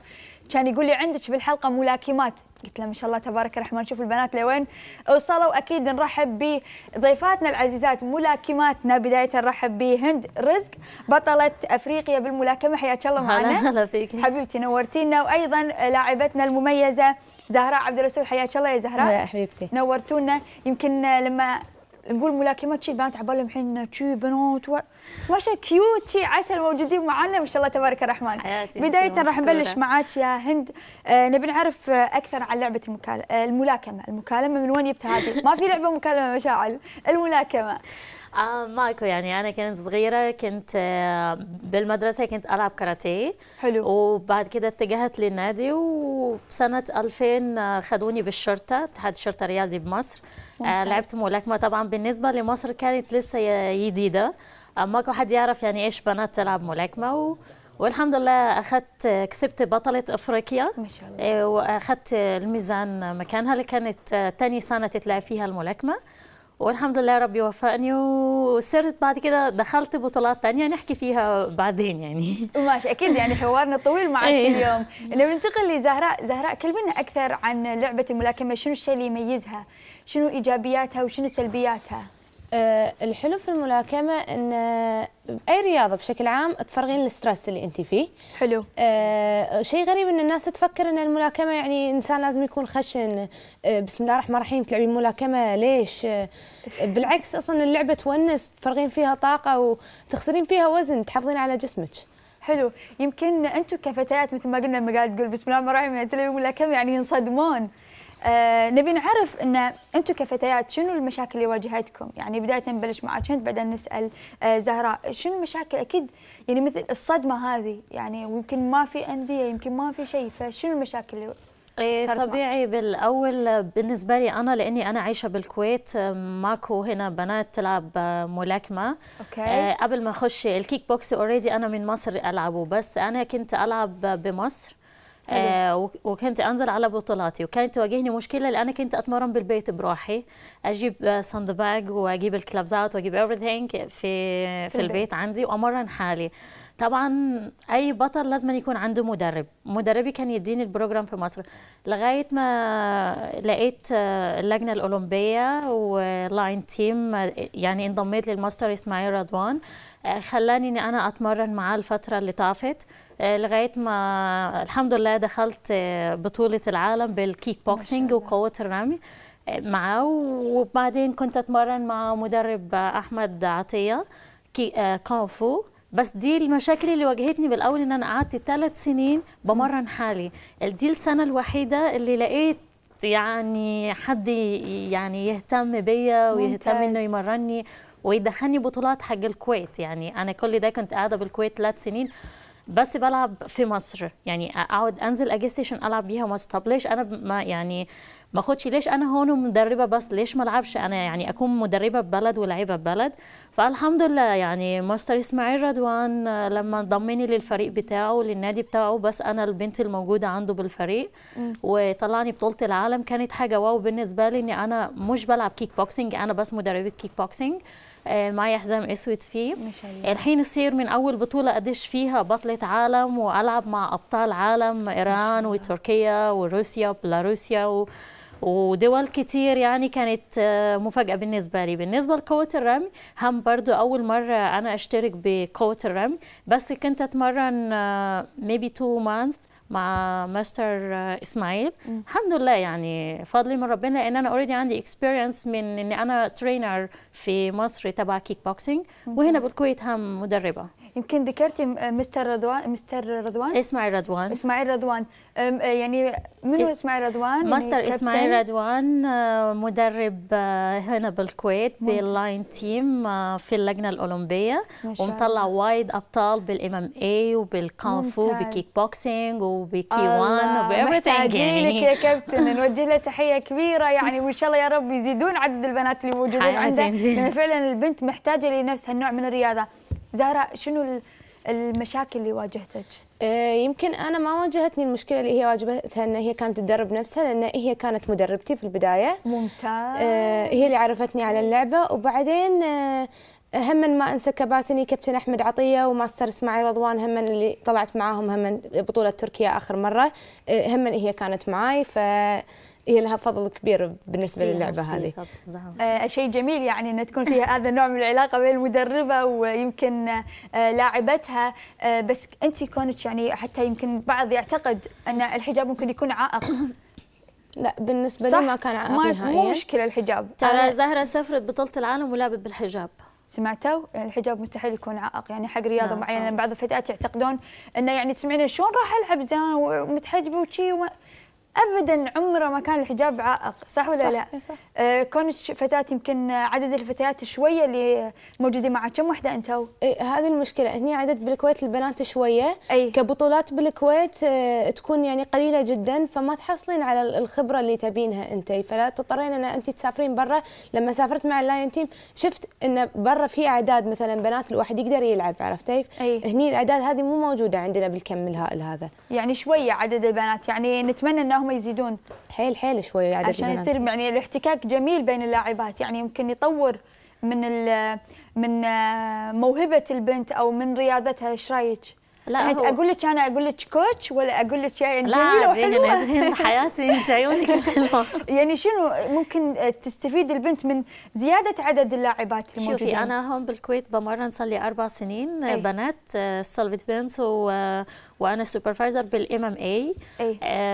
S1: كان يقول لي عندك بالحلقة ملاكمات. قلت له ما شاء الله تبارك الرحمن نشوف البنات لوين وصلوا. أكيد نرحب بضيفاتنا العزيزات ملاكماتنا. بداية نرحب بهند رزق بطلة أفريقيا بالملاكمة. حياك الله معنا.
S4: هلا فيك.
S1: حبيبتي نورتينا. وأيضا لاعبتنا المميزة زهراء عبد الرسول. حياك الله يا زهراء.
S5: هلا حبيبتي
S1: نورتونا. يمكن لما نقول ملاكمات شي البنات عبالهم الحين شي بنات و... ما شاء كيوت شي عسل موجودين معنا ما شاء الله تبارك الرحمن.
S4: حياتي
S1: بداية
S4: أنتي
S1: راح. نبلش معاك يا هند. آه نبي نعرف آه أكثر عن لعبة المكال... آه الملاكمة. المكالمة من وين جبتها هذه؟ ما في لعبة مكالمة مشاعل. الملاكمة.
S4: آه ماكو يعني أنا كنت صغيرة كنت آه بالمدرسة كنت ألعب كاراتيه.
S1: حلو.
S4: وبعد كده اتجهت للنادي وبسنه 2000 خدوني بالشرطة اتحاد الشرطة الرياضي بمصر. آه. لعبت ملاكمة طبعا. بالنسبة لمصر كانت لسه جديدة. آه ماكو حد يعرف يعني إيش بنات تلعب ملاكمة. و والحمد لله أخذت كسبت بطلة أفريقيا.
S1: ما شاء الله.
S4: وأخذت الميزان مكانها اللي كانت آه، تاني سنة تتلعب فيها الملاكمة. والحمد لله ربي وفقني وصرت بعد كده دخلت بطولات تانية نحكي فيها بعدين يعني.
S1: ماشي أكيد يعني حوارنا طويل معك
S4: إيه.
S1: اليوم. نبي ننتقل لزهراء. زهراء كلمينا أكثر عن لعبة الملاكمة شنو الشيء اللي يميزها؟ شنو إيجابياتها وشنو سلبياتها؟
S5: الحلو في الملاكمة إن آه، بأي رياضة بشكل عام تفرغين الستريس اللي انت فيه.
S1: حلو.
S5: أه شيء غريب إن الناس تفكر إن الملاكمة يعني إنسان لازم يكون خشن. أه بسم الله الرحمن الرحيم تلعبين ملاكمة ليش؟ أه بالعكس أصلا اللعبة تونس تفرغين فيها طاقة وتخسرين فيها وزن تحافظين على جسمك.
S1: حلو. يمكن أنتم كفتيات مثل ما قلنا لما قاعد تقول بسم الله الرحمن الرحيم تلعبون ملاكمة يعني ينصدمون. آه نبي نعرف إن أنتم كفتيات شنو المشاكل اللي واجهتكم؟ يعني بداية نبلش معك انت بعدين نسأل آه زهراء شنو المشاكل؟ أكيد يعني مثل الصدمة هذه يعني ويمكن ما في أندية يمكن ما في شيء فشنو المشاكل اللي
S4: إيه؟ طبيعي بالأول بالنسبة لي أنا لأني أنا عايشة بالكويت ماكو هنا بنات تلعب ملاكمة.
S1: okay.
S4: آه، قبل ما أخش ال kickbox already أنا من مصر العبه بس أنا كنت ألعب بمصر. آه وك- وكنت أنزل على بطولاتي وكانت تواجهني مشكلة لأن كنت أتمرن بالبيت بروحي أجيب sandbag وأجيب ال gloves ات وأجيب everything في في
S1: البيت.
S4: البيت عندي وأمرن حالي. طبعا أي بطل لازم يكون عنده مدرب. مدربي كان يديني ال program في مصر. لغاية ما لقيت اللجنة الأولمبية و Line Team يعني انضميت للماستر إسماعيل رضوان آه، خلاني إني أنا أتمرن معاه الفترة اللي طافت. لغاية ما الحمد لله دخلت آه، بطولة العالم بالكيك بوكسينج
S1: الله.
S4: وقوة الرمي آه، معاه. وبعدين كنت أتمرن مع مدرب آه، أحمد عطية كي آه، كونغ فو. بس دي المشاكل اللي واجهتني بالأول إن أنا قعدت ثلاث سنين بمرن حالي. دي السنة الوحيدة اللي لقيت يعني حد يعني يهتم بيا ويهتم. إنه يمرني ويدخلني بطولات حق الكويت. يعني أنا كل ده كنت قاعدة بالكويت ثلاث سنين. بس بلعب في مصر. يعني أقعد أنزل أجي ستيشن ألعب بيها مصر طب ليش أنا ما يعني ما أخدش ليش أنا هون مدربة بس؟ ليش ما ألعبش أنا؟ يعني أكون مدربة ببلد ولاعيبه ببلد. فالحمد لله يعني ماستر إسماعيل رضوان آه، لما ضمني للفريق بتاعه للنادي بتاعه بس أنا البنت الموجودة عنده بالفريق. وطلعني بطولة العالم. كانت حاجة wow بالنسبة لي إني أنا مش بلعب كيك بوكسينج أنا بس مدربة كيك بوكسينج آه، معي حزام أسود فيه. الحين يصير من أول بطولة أدش فيها بطلة عالم وألعب مع أبطال عالم إيران وتركيا وروسيا وبيلاروسيا و ودول كتير يعني كانت آه، مفاجأة بالنسبة لي. بالنسبة لقوة الرمي هم برضو أول مرة أنا أشترك بقوة الرمي بس كنت أتمرن آه، maybe two months مع ماستر إسماعيل. الحمد لله يعني فضلي من ربنا إن أنا already عندي experience من إن أنا trainer في مصر تبع كيك بوكسينج وهنا بالكويت هم مدربة.
S1: يمكن ذكرتي م- مستر رضوان مستر رضوان
S4: إسماعيل رضوان
S1: إسماعيل رضوان أم، يعني منو
S4: إس-
S1: إسماعيل رضوان يعني
S4: master
S1: captain؟
S4: إسماعيل رضوان آه، مدرب آه، هنا بالكويت.
S1: بال
S4: Line Team آه، في
S1: اللجنة الأولمبية
S4: ومطلع. وايد أبطال بال MMA وبالكونغ
S1: فو.
S4: بكيك بوكسينج
S1: وب
S4: K1 وب
S1: everything
S4: يعني
S1: يا كابتن نوجه له تحية كبيرة يعني وإن شاء الله يا رب يزيدون عدد البنات اللي موجودين
S4: حياتي
S1: عنده
S4: انتي.
S1: لأن فعلا البنت محتاجة لنفس هالنوع من الرياضة زهره شنو ال- المشاكل اللي واجهتك؟
S5: آه، يمكن أنا ما واجهتني المشكلة اللي هي واجهتها إن هي كانت تدرب نفسها لأن هي كانت مدربتي في البداية.
S1: ممتاز.
S5: آه، هي اللي عرفتني على اللعبة. وبعدين آه، هم ما انسى كباتني كابتن أحمد عطية وماستر إسماعيل رضوان هم اللي طلعت معاهم هم بطولة تركيا آخر مرة. هم هي كانت معاي. فهي لها فضل كبير بالنسبة للعبة هذه.
S1: آه شيء جميل يعني إن تكون فيها هذا النوع من العلاقة بين المدربة ويمكن آه لاعبتها. آه بس أنت كونك يعني حتى يمكن بعض يعتقد أن الحجاب ممكن يكون عائق.
S5: لا بالنسبة
S1: صح؟
S5: لي ما كان عائق
S1: ما مو
S5: نهائيا
S1: مشكلة الحجاب.
S4: ترى زهرة سافرت بطولة العالم ولعبت بالحجاب.
S1: سمعتوا؟ يعني الحجاب مستحيل يكون عائق يعني حق رياضة
S4: معينة.
S1: بعض الفتيات يعتقدون إنه يعني تسمعين شلون راح ألعب زين ومتحجبة وشي وما ابدا عمره ما كان الحجاب عائق صح ولا
S5: صح،
S1: لا؟
S5: صح.
S1: آه كونك فتاة يمكن عدد الفتيات شوية اللي موجودين معك كم وحدة أنتوا؟
S5: إيه هذه المشكلة هني عدد بالكويت البنات شوية
S1: أي.
S5: كبطولات بالكويت آه، تكون يعني قليلة جدا فما تحصلين على ال- الخبرة اللي تبينها أنت فلا تضطرين إن أنت تسافرين برا لما سافرت مع ال Line Team شفت إن برا في أعداد مثلا بنات الواحد يقدر يلعب عرفتي؟
S1: أي.
S5: هني الأعداد هذه مو موجودة عندنا بالكم الهائل هذا
S1: يعني شوية عدد البنات يعني نتمنى إنهم يزيدون
S5: حيل حيل شوية عدد
S1: عشان. يصير يعني الاحتكاك جميل بين اللاعبات يعني يمكن يطور من من آه، موهبة البنت أو من رياضتها إيش رأيك؟
S4: لا،
S1: يعني أقول لك أنا أقول لك coach ولا أقول لك يعني
S4: لا
S1: جميله
S4: عادي،
S1: وحلوه
S4: هن حياتي أنت عيونك الحلوه
S1: يعني شنو ممكن تستفيد البنت من زيادة عدد اللاعبات الموجودين؟
S4: شوفي أنا هون بالكويت بمرن صار لي أربع سنين
S1: أي.
S4: بنات self-defense و... وأنا supervisor بال
S1: MMA.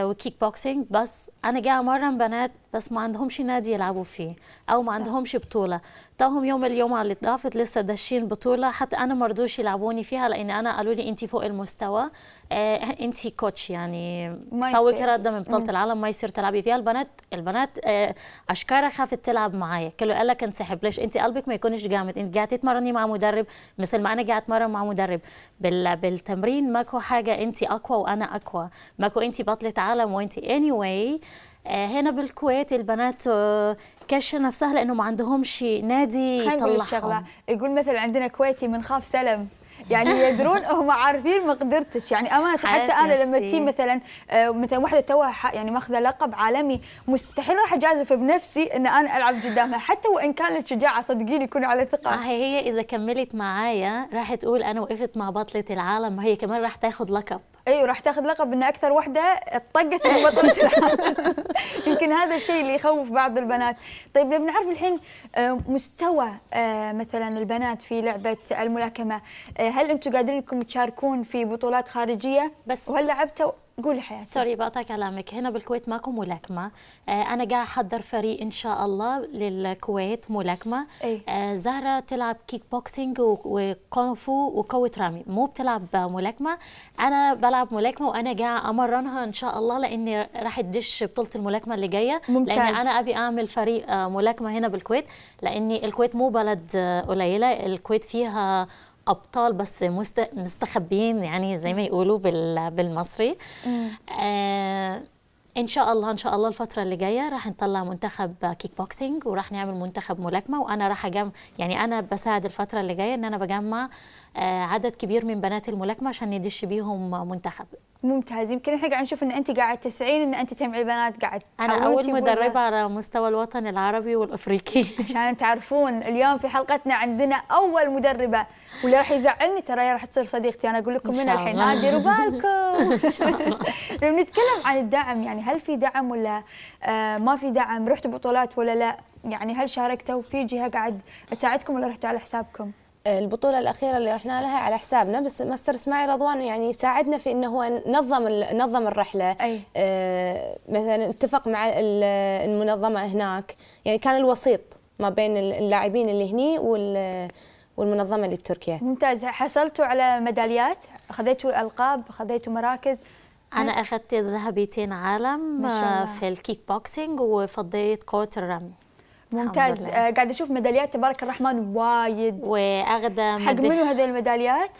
S4: وكيك بوكسينج بس أنا قاعدة امرن بنات بس ما عندهمش نادي يلعبوا فيه أو ما عندهمش بطولة. توهم يوم اليوم اللي طافت لسه داشين بطولة حتى أنا ما رضوش يلعبوني فيها لأن أنا قالوا لي انت فوق المستوى. آه انت كوتش يعني
S1: يصير.
S4: رده من بطولة العالم ما يصير تلعبي فيها. البنات البنات آه أشكارها خافت تلعب معايا. كله قال لك انسحب. ليش؟ انت قلبك ما يكونش جامد. انت قاعدة تتمرني مع مدرب مثل ما أنا قاعدة أتمرن مع مدرب. بال بالتمرين ماكو حاجة. انت أقوى وأنا أقوى. ماكو انت بطلة عالم. وانت اني anyway آه هنا بالكويت البنات آه كشة نفسها لأنه ما عندهمش نادي
S1: لك
S4: شغلة.
S1: يقول مثل عندنا كويتي من خاف سلم. يعني يدرون هم عارفين مقدرتك يعني امانه حتى أنا لما. تجي مثلا آه، مثلا واحدة توها يعني ماخذة لقب عالمي مستحيل راح أجازف بنفسي إن أنا ألعب قدامها. حتى وإن كان الشجاعة صدقيني يكون على
S4: آه
S1: ثقه
S4: هي إذا كملت معايا راح تقول أنا وقفت مع بطلة العالم هي كمان راح تاخذ لقب.
S1: أيوه راح تاخذ لقب إن أكثر واحدة طقت ببطله العالم. يمكن هذا الشيء اللي يخوف بعض البنات. طيب نبي نعرف الحين آه، مستوى آه، مثلا البنات في لعبة الملاكمة آه، هل أنتم قادرين إنكم تشاركون في بطولات خارجية؟
S4: بس
S1: وهل لعبتوا؟ قولي حياتي
S4: sorry بقطع كلامك. هنا بالكويت ماكو ملاكمة. آه أنا قاعد أحضر فريق إن شاء الله للكويت ملاكمة.
S1: أي.
S4: آه زهرة تلعب كيك بوكسينج و- وكونغ فو وقوة رمي. مو بتلعب ملاكمة. أنا بلعب ملاكمة وأنا قاعد أمرنها إن شاء الله لأني راح تدش بطولة الملاكمة اللي جاية.
S1: ممتاز.
S4: لأن أنا أبي أعمل فريق آه ملاكمة هنا بالكويت. لأني الكويت مو بلد قليلة. الكويت فيها أبطال بس مست... مستخبيين يعني زي ما يقولوا بال... بالمصري. آه إن شاء الله إن شاء الله الفترة اللي جاية راح نطلع منتخب kick boxing وراح نعمل منتخب ملاكمة وأنا راح اجمع يعني أنا بساعد الفترة اللي جاية إن أنا بجمع آه، عدد كبير من بنات الملاكمة عشان ندش بيهم منتخب.
S1: ممتاز يمكن إحنا قاعد نشوف إن انت قاعد تسعين إن انت تجمعي بنات قاعد
S4: أنا
S1: أول
S4: مدربة على مستوى الوطن العربي والأفريقي.
S1: عشان تعرفون اليوم في حلقتنا عندنا أول مدربة. واللي راح يزعلني ترى راح تصير صديقتي. أنا أقول لكم من الحين. ديروا بالكم لما نتكلم عن الدعم يعني هل في دعم ولا آه ما في دعم؟ رحتوا بطولات ولا لا؟ يعني هل شاركتوا في جهة قاعد تساعدكم ولا رحتوا على حسابكم؟
S5: البطولة الأخيرة اللي رحنا لها على حسابنا بس ماستر إسماعيل رضوان يعني ساعدنا في إنه هو نظم ال- نظم الرحلة.
S1: أي.
S5: آه مثلا اتفق مع ال- المنظمة هناك. يعني كان الوسيط ما بين اللاعبين اللي هني وال والمنظمة اللي بتركيا.
S1: ممتاز. حصلتوا على ميداليات؟ خذيتوا ألقاب؟ خذيتوا مراكز؟
S4: أنا أخذت ذهبيتين عالم آه،. في ال kick boxing وفضيت قوة الرمي
S1: ممتاز. آه قاعد أشوف ميداليات تبارك الرحمن وايد.
S4: واخده
S1: حق منو هذه الميداليات؟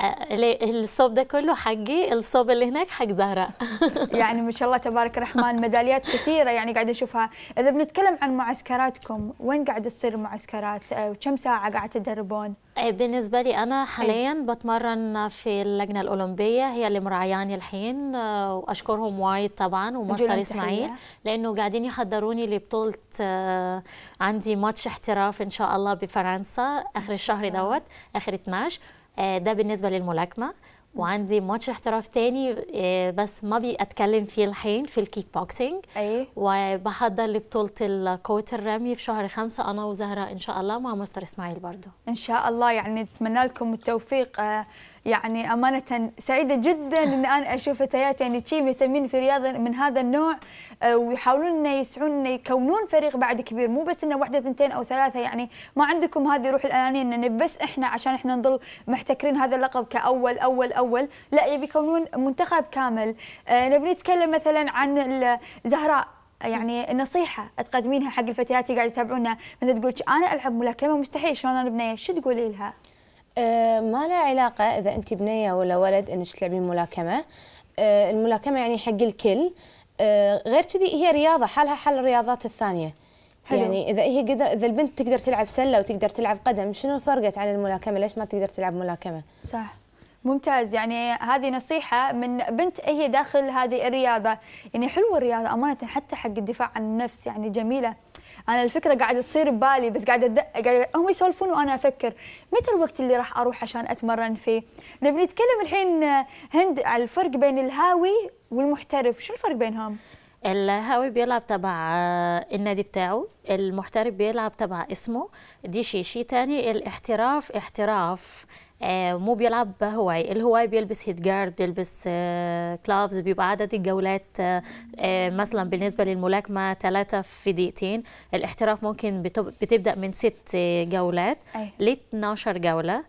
S4: الصوب ده كله حقي الصوب اللي هناك حق زهراء.
S1: يعني ما شاء الله تبارك الرحمن ميداليات كثيرة يعني قاعدة أشوفها. إذا بنتكلم عن معسكراتكم وين قاعدة تصير المعسكرات آه، وكم ساعة قاعد تدربون؟
S4: آه، بالنسبة لي أنا حاليا بتمرن في اللجنة الأولمبية هي اللي مراعياني الحين آه، وأشكرهم وايد طبعا إسماعيل
S1: تحية.
S4: لأنه قاعدين يحضروني لبطولة آه، عندي ماتش احتراف إن شاء الله بفرنسا آخر الشهر دوت آخر 12 آه، ده بالنسبة للملاكمة. وعندي ماتش احتراف تاني آه، بس ما بيتكلم فيه الحين في ال kick boxing.
S1: أي.
S4: وبحضر لبطولة قوة الرمي في شهر خمسة أنا وزهراء إن شاء الله مع مستر إسماعيل برضو.
S1: إن شاء الله يعني نتمنى لكم التوفيق آه، يعني أمانة سعيدة جدا إن أنا أشوف فتيات يعني شي مهتمين في رياضة من هذا النوع آه، ويحاولون إنه يسعون إنه يكونون فريق بعد كبير مو بس إنه واحدة ثنتين أو ثلاثة يعني ما عندكم هذه روح الأنانية إن نبي بس إحنا عشان إحنا نضل محتكرين هذا اللقب كأول أول أول لا يبي يكونون منتخب كامل آه، نبي نتكلم مثلا عن زهراء يعني نصيحة تقدمينها حق الفتيات اللي قاعد يتابعونا مثلا تقول أنا ألعب ملاكمة مستحيل شلون أنا بنية شو تقولي لها؟
S5: آه، ما له علاقة إذا أنت بنية ولا ولد إنك تلعبين ملاكمة. آه، الملاكمة يعني حق الكل. آه، غير كذي هي رياضة حالها حال الرياضات الثانية.
S1: حلو.
S5: يعني إذا هي قدر إذا البنت تقدر تلعب سلة وتقدر تلعب قدم شنو فرقت عن الملاكمة؟ ليش ما تقدر تلعب ملاكمة؟
S1: صح. ممتاز. يعني هذه نصيحة من بنت هي داخل هذه الرياضة. يعني حلوة الرياضة أمانة حتى حق الدفاع عن النفس يعني جميلة. أنا الفكرة قاعدة تصير ببالي بس قاعدة هم يسولفون وأنا أفكر. متى الوقت اللي راح أروح عشان أتمرن فيه؟ نبي نتكلم الحين هند على الفرق بين الهاوي والمحترف. شو الفرق بينهم؟
S4: الهاوي بيلعب تبع آه، النادي بتاعه. المحترف بيلعب تبع اسمه دي شيء شيء تاني الاحتراف احتراف. مو بيلعب هواي. الهواي بيلبس head guard بيلبس آه، gloves بيبقى عدد الجولات آه، آه، مثلا بالنسبة للملاكمة ثلاثة في دقيقتين. الاحتراف ممكن بتب- بتبدأ من ست آه، جولات. ل 12 جولة.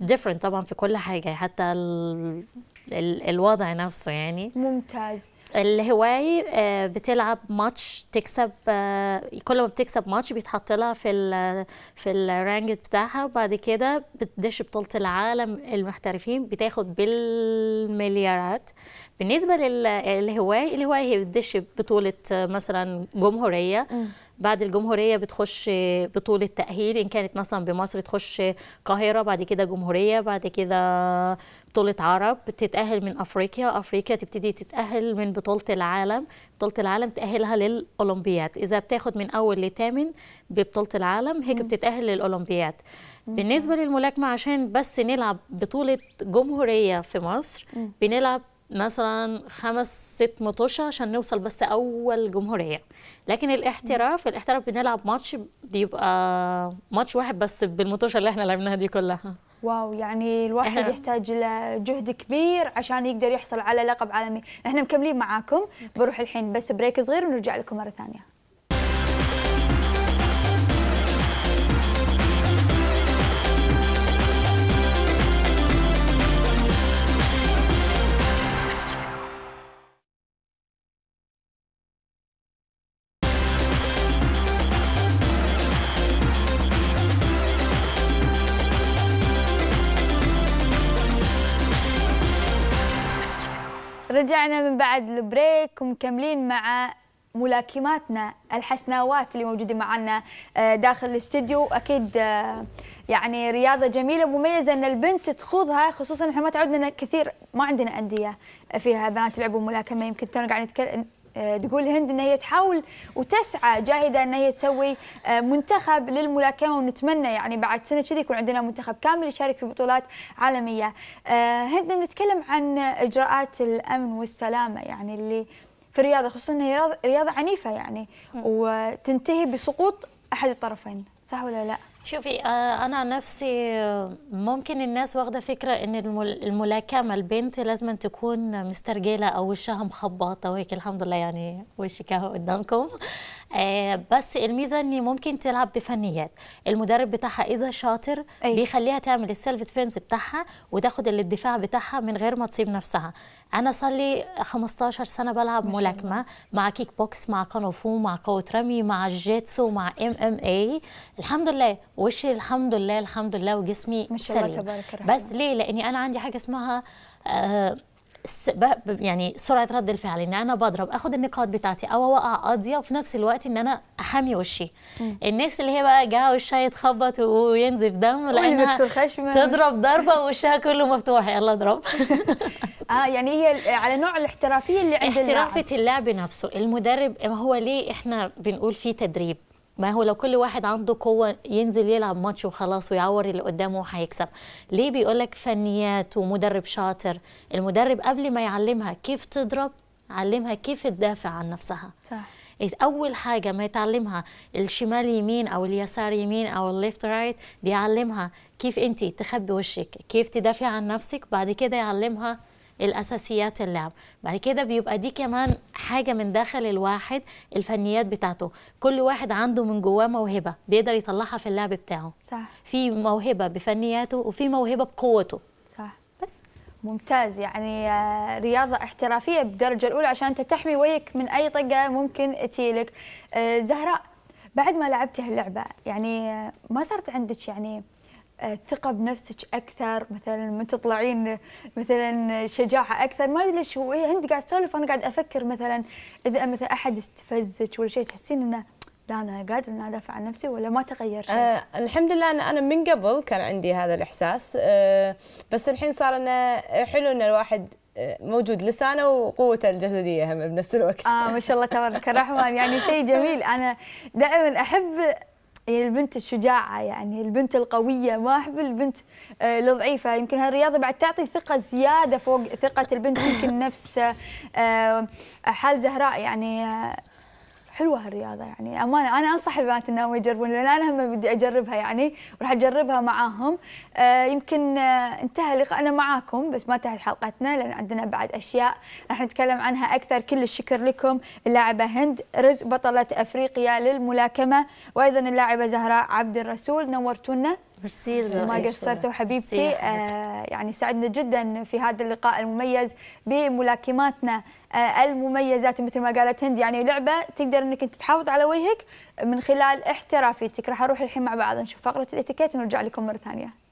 S4: different طبعا في كل حاجة حتى ال ال الوضع نفسه يعني.
S1: ممتاز.
S4: الهواي آه، بتلعب ماتش تكسب آه، كل ما بتكسب ماتش بيتحط لها في ال في ال ranking بتاعها وبعد كده بتدش بطولة العالم المحترفين بتاخد بالمليارات. بالنسبة للهواي الهواي هي بتدش بطولة آه، مثلا جمهورية. بعد الجمهورية بتخش بطولة تأهيل إن كانت مثلا بمصر تخش قاهرة بعد كده جمهورية بعد كده بطولة عرب بتتأهل من أفريقيا أفريقيا تبتدي تتأهل من بطولة العالم. بطولة العالم تأهلها للأولمبياد. إذا بتاخد من أول لثامن ببطولة العالم هيك بتتأهل للأولمبياد. بالنسبة للملاكمة عشان بس نلعب بطولة جمهورية في مصر بنلعب مثلا خمس ست مطوشة عشان نوصل بس أول جمهورية. لكن الاحتراف الاحتراف بنلعب ماتش بيبقى ماتش واحد بس بالمطوشة اللي إحنا لعبناها دي كلها.
S1: wow يعني الواحد
S4: إحنا-
S1: يحتاج له جهد كبير عشان يقدر يحصل على لقب عالمي. إحنا مكملين معاكم بروح الحين بس break صغير ونرجع لكم مرة ثانية. رجعنا من بعد البريك ومكملين مع ملاكماتنا الحسناوات اللي موجودين معنا آه، داخل الاستديو. أكيد آه، يعني رياضة جميلة ومميزة إن البنت تخوضها خصوصا إحنا ما تعودنا كثير ما عندنا أندية فيها بنات يلعبوا ملاكمه يمكن تونا قاعد تقول هند إن هي تحاول وتسعى جاهدة إن هي تسوي منتخب للملاكمة ونتمنى يعني بعد سنة كذي يكون عندنا منتخب كامل يشارك في بطولات عالمية. هند بنتكلم عن إجراءات الأمن والسلامة يعني اللي في الرياضه خصوصا إنها رياضة عنيفة يعني وتنتهي بسقوط أحد الطرفين صح ولا لا
S4: شوفي آه، أنا نفسي ممكن الناس واخدة فكرة إن الملاكمة البنت لازم تكون مسترجلة أو وشها مخبط أو هيك الحمد لله يعني وشك اهو قدامكم. آه بس الميزة إني ممكن تلعب بفنيات. المدرب بتاعها اذا شاطر أي. بيخليها تعمل ال self defense بتاعها وتاخد الدفاع بتاعها من غير ما تصيب نفسها. أنا صار لي 15 سنة بلعب ملاكمة مع kick box مع كونغ مع قوه رمي مع jitsu مع MMA الحمد لله وشي الحمد لله الحمد لله وجسمي سليم. بس ليه؟ لأني أنا عندي حاجة اسمها آه يعني سرعة رد الفعل إن أنا بضرب آخد النقاط بتاعتي أو أوقع قاضيه وفي نفس الوقت إن أنا احمي وشي. الناس اللي هي بقى جا وشها يتخبط وينزف دم
S1: لأنها
S4: تضرب ضربة وشها كله مفتوح يلا اضرب.
S1: آه يعني هي على نوع الاحترافية اللي عند
S4: احترافية اللعب نفسه المدرب هو ليه إحنا بنقول فيه تدريب؟ ما هو لو كل واحد عنده قوة ينزل يلعب ماتش وخلاص ويعور اللي قدامه هيكسب. ليه بيقولك فنيات ومدرب شاطر؟ المدرب قبل ما يعلمها كيف تضرب علمها كيف تدافع عن نفسها. صح. أول حاجة ما يتعلمها الشمال يمين أو اليسار يمين أو ال left right بيعلمها كيف انت تخبي وشك كيف تدافع عن نفسك بعد كده يعلمها الأساسيات اللعب. بعد كده بيبقى دي كمان حاجة من داخل الواحد الفنيات بتاعته. كل واحد عنده من جواه موهبة بيقدر يطلعها في اللعب بتاعه.
S1: صح.
S4: في موهبة بفنياته وفي موهبة بقوته.
S1: صح. بس. ممتاز. يعني آه، رياضة احترافية بالدرجة الأولى عشان أنت تحمي وجهك من أي طقة ممكن تجيلك آه، زهراء بعد ما لعبتي هاللعبة يعني آه، ما صارت عندك يعني الثقة بنفسك أكثر مثلا لما تطلعين مثلا شجاعة أكثر ما أدري ليش هو هي عندي قاعد أسولف وأنا قاعد أفكر مثلا إذا مثلا أحد استفزك ولا شيء تحسين إنه لا أنا قادر إن أدافع عن نفسي ولا ما تغير شيء؟
S5: آه الحمد لله أنا أنا من قبل كان عندي هذا الإحساس آه بس الحين صار إنه حلو إن الواحد آه، موجود لسانه وقوته الجسدية هم بنفس الوقت.
S1: آه ما شاء الله تبارك الرحمن يعني شيء جميل أنا دائما أحب يعني البنت الشجاعة يعني البنت القوية ما أحب البنت آه، الضعيفة. يمكن هالرياضة بعد تعطي ثقة زيادة فوق ثقة البنت يمكن نفس آه، حال زهراء يعني آه، حلوة هالرياضة يعني. أمانة أنا أنصح البنات إنهم يجربون لأن أنا هم بدي أجربها يعني وراح أجربها معاهم. آه يمكن آه انتهى لقاءنا معاكم بس ما انتهت حلقتنا لأن عندنا بعد أشياء. راح نتكلم عنها أكثر. كل الشكر لكم اللاعبة هند رز بطلة أفريقيا للملاكمة وأيضا اللاعبة زهراء عبد الرسول نورتونا.
S4: ميرسي
S1: ما قصرتوا حبيبتي آه يعني سعدنا جدا في هذا اللقاء المميز بملاكماتنا. آه المميزات مثل ما قالت هند يعني لعبة تقدر إنك أنت تحافظ على وجهك من خلال احترافيتك. راح أروح الحين مع بعض نشوف فقرة الإتيكيت ونرجع لكم مرة ثانية.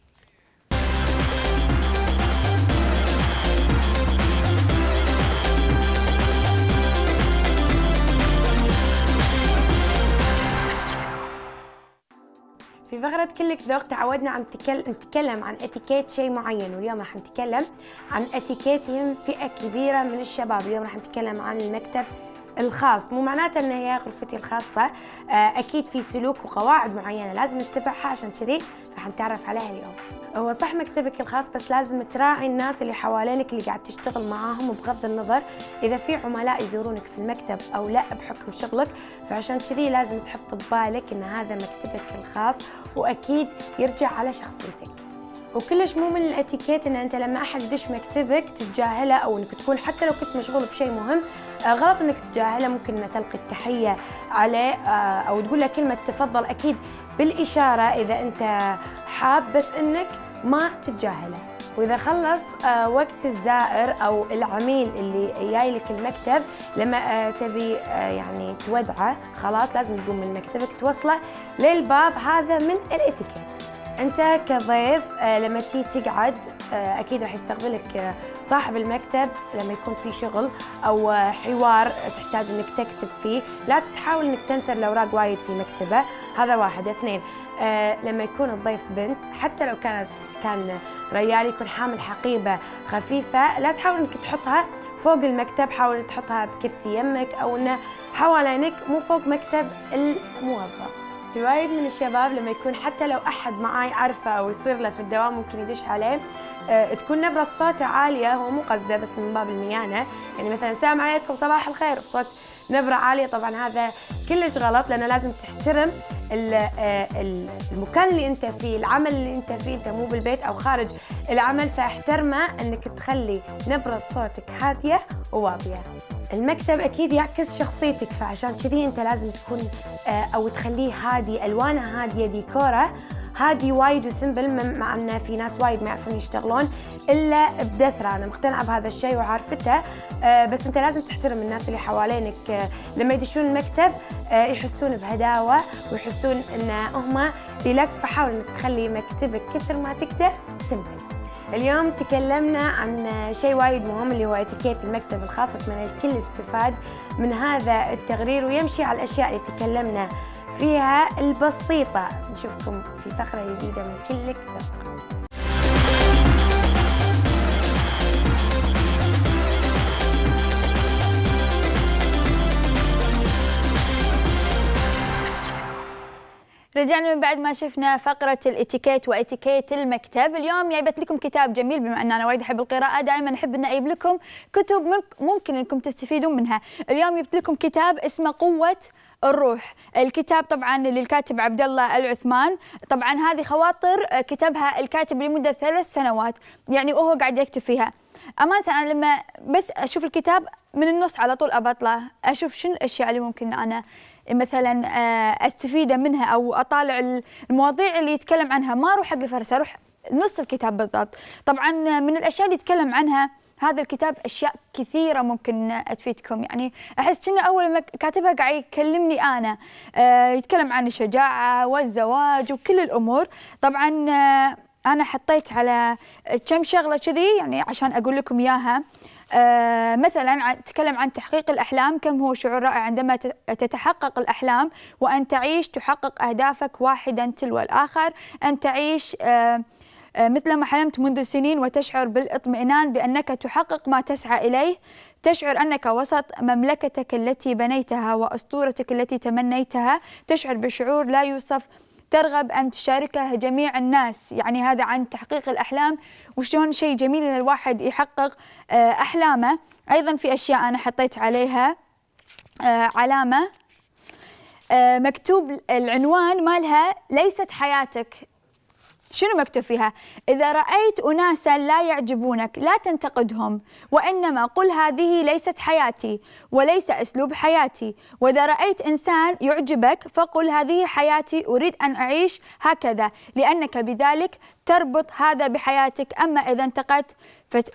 S6: في فقرة كلك ذوق تعودنا عن نتكلم عن اتيكيت شيء معين واليوم راح نتكلم عن اتيكيتهم فئة كبيرة من الشباب. اليوم راح نتكلم عن المكتب الخاص. مو معناته ان هي غرفتي الخاصة آه، أكيد في سلوك وقواعد معينة لازم نتبعها عشان كذي راح نتعرف عليها اليوم. هو صح مكتبك الخاص بس لازم تراعي الناس اللي حوالينك اللي قاعد تشتغل معاهم وبغض النظر إذا في عملاء يزورونك في المكتب أو لا بحكم شغلك. فعشان كذي لازم تحط ببالك إن هذا مكتبك الخاص وأكيد يرجع على شخصيتك. وكلش مو من الإتيكيت إن أنت لما أحد يدش مكتبك تتجاهله أو إنك تكون حتى لو كنت مشغول بشيء مهم غلط إنك تتجاهله ممكن تلقي التحية عليه آه أو تقول له كلمة تفضل. أكيد بالإشارة إذا أنت حاب بس إنك ما تتجاهله. وإذا خلص آه وقت الزائر أو العميل اللي جاي لك المكتب لما آه تبي يعني تودعه خلاص لازم تقوم من مكتبك توصله للباب هذا من الإتيكيت. أنت كضيف آه، لما تيجي تقعد آه، أكيد راح يستقبلك آه، صاحب المكتب لما يكون في شغل أو حوار تحتاج إنك تكتب فيه. لا تحاول إنك تنثر الأوراق وايد في مكتبه. هذا واحد. اثنين لما يكون الضيف بنت حتى لو كانت كان ريال يكون حامل حقيبة خفيفة لا تحاول إنك تحطها فوق المكتب. حاول تحطها بكرسي يمك أو إنه حوالينك مو فوق مكتب الموظف. في وايد من الشباب لما يكون حتى لو أحد معاي عارفه أو يصير له في الدوام ممكن يدش عليه آه، تكون نبرة صوته عالية هو مو قصده بس من باب الميانة. يعني مثلا السلام عليكم صباح الخير بصوت نبرة عالية. طبعا هذا كلش غلط لأنه لازم تحترم آه، ال- المكان اللي أنت فيه العمل اللي أنت فيه. أنت مو بالبيت أو خارج العمل فاحترمه أنك تخلي نبرة صوتك هادية وواطية المكتب أكيد يعكس شخصيتك فعشان كذي أنت لازم تكون آه، أو تخليه هادي ألوانه هادية ديكوره هادي وايد وسمبل مع ان في ناس وايد ما يعرفون يشتغلون إلا بدثرة. أنا مقتنعة بهذا الشيء وعارفته آه، بس أنت لازم تحترم الناس اللي حوالينك. آه، لما يدشون المكتب يحسون بهداوة ويحسون إن هم relax فحاول إنك تخلي مكتبك كثر ما تقدر simple اليوم تكلمنا عن شيء وايد مهم اللي هو اتيكيت المكتب الخاص اتمنى الكل استفاد من هذا التقرير ويمشي على الأشياء اللي تكلمنا فيها البسيطة. نشوفكم في فقرة جديدة من كلك ذوق
S1: رجعنا من بعد ما شفنا فقرة الاتيكيت واتيكيت المكتب. اليوم جايبت لكم كتاب جميل بما ان أنا وايد أحب القراءة دائما أحب ان أجيب لكم كتب ممك- ممكن إنكم تستفيدون منها. اليوم جبت لكم كتاب اسمه قوة الروح. الكتاب طبعا للكاتب عبد الله العثمان. طبعا هذه خواطر آه، كتبها الكاتب لمدة ثلاث سنوات. يعني وهو قاعد يكتب فيها. أمانة أنا لما بس أشوف الكتاب من النص على طول أبطله. أشوف شنو الأشياء اللي ممكن أنا مثلا آه، أستفيد منها أو أطالع المواضيع اللي يتكلم عنها. ما أروح حق الفرس أروح نص الكتاب بالضبط. طبعا من الأشياء اللي يتكلم عنها هذا الكتاب أشياء كثيرة ممكن تفيدكم. يعني أحس كأنه أول ما كاتبها قاعد يكلمني أنا آه، يتكلم عن الشجاعة والزواج وكل الأمور. طبعا آه، أنا حطيت على كم شغلة كذي يعني عشان أقول لكم إياها. آه، مثلا تكلم عن تحقيق الأحلام كم هو شعور رائع عندما تتحقق الأحلام وأن تعيش تحقق أهدافك واحدا تلو الآخر أن تعيش آه، آه، مثل ما حلمت منذ سنين وتشعر بالإطمئنان بأنك تحقق ما تسعى إليه. تشعر أنك وسط مملكتك التي بنيتها وأسطورتك التي تمنيتها. تشعر بشعور لا يوصف ترغب أن تشاركه جميع الناس. يعني هذا عن تحقيق الأحلام وشلون شيء جميل أن الواحد يحقق آه، أحلامه. أيضا في أشياء أنا حطيت عليها آه، علامة آه، مكتوب العنوان مالها ليست حياتك. شنو مكتوب فيها؟ إذا رأيت أناسا لا يعجبونك لا تنتقدهم وإنما قل هذه ليست حياتي وليس أسلوب حياتي. وإذا رأيت إنسان يعجبك فقل هذه حياتي أريد أن أعيش هكذا لأنك بذلك تربط هذا بحياتك. أما إذا انتقدت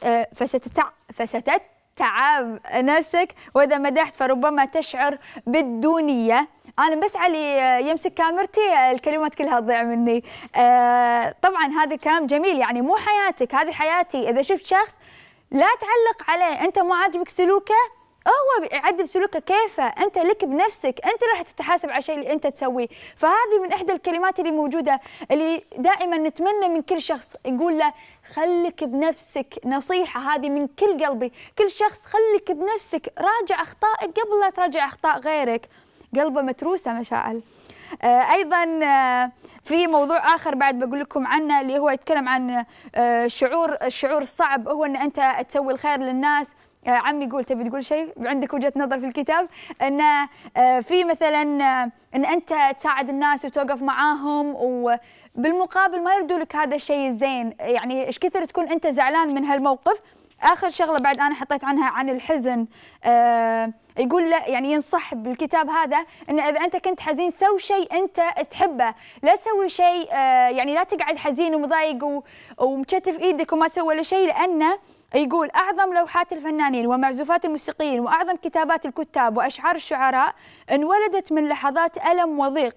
S1: آه، فستتع فستتعب نفسك. وإذا مدحت فربما تشعر بالدونية. أنا بس علي يمسك كاميرتي الكلمات كلها تضيع مني. آه، طبعا هذا الكلام جميل يعني مو حياتك هذه حياتي. إذا شفت شخص لا تعلق عليه أنت مو عاجبك سلوكه هو يعدل سلوكه كيفه. أنت لك بنفسك أنت راح تتحاسب على الشيء اللي أنت تسويه. فهذه من إحدى الكلمات اللي موجودة اللي دائما نتمنى من كل شخص يقول له خليك بنفسك. نصيحة هذه من كل قلبي. كل شخص خليك بنفسك. راجع أخطائك قبل لا تراجع أخطاء غيرك. قلبه متروسة مشاعل آه، أيضا آه، في موضوع آخر بعد بقول لكم عنه اللي هو يتكلم عن آه، شعور الشعور الصعب هو إن أنت تسوي الخير للناس. عمي يقول تبي تقول شيء؟ عندك وجهة نظر في الكتاب؟ إن في مثلا إن أنت تساعد الناس وتوقف معاهم وبالمقابل ما يردوا لك هذا الشيء الزين. يعني إيش كثر تكون أنت زعلان من هالموقف؟ آخر شغلة بعد أنا حطيت عنها عن الحزن. آه يقول لا يعني ينصح بالكتاب هذا إن إذا أنت كنت حزين سوي شيء أنت تحبه. لا تسوي شيء آه يعني لا تقعد حزين ومضايق ومشتف إيدك وما تسوي ولا شيء لأنه يقول أعظم لوحات الفنانين ومعزوفات الموسيقيين وأعظم كتابات الكتاب وأشعار الشعراء انولدت من لحظات ألم وضيق.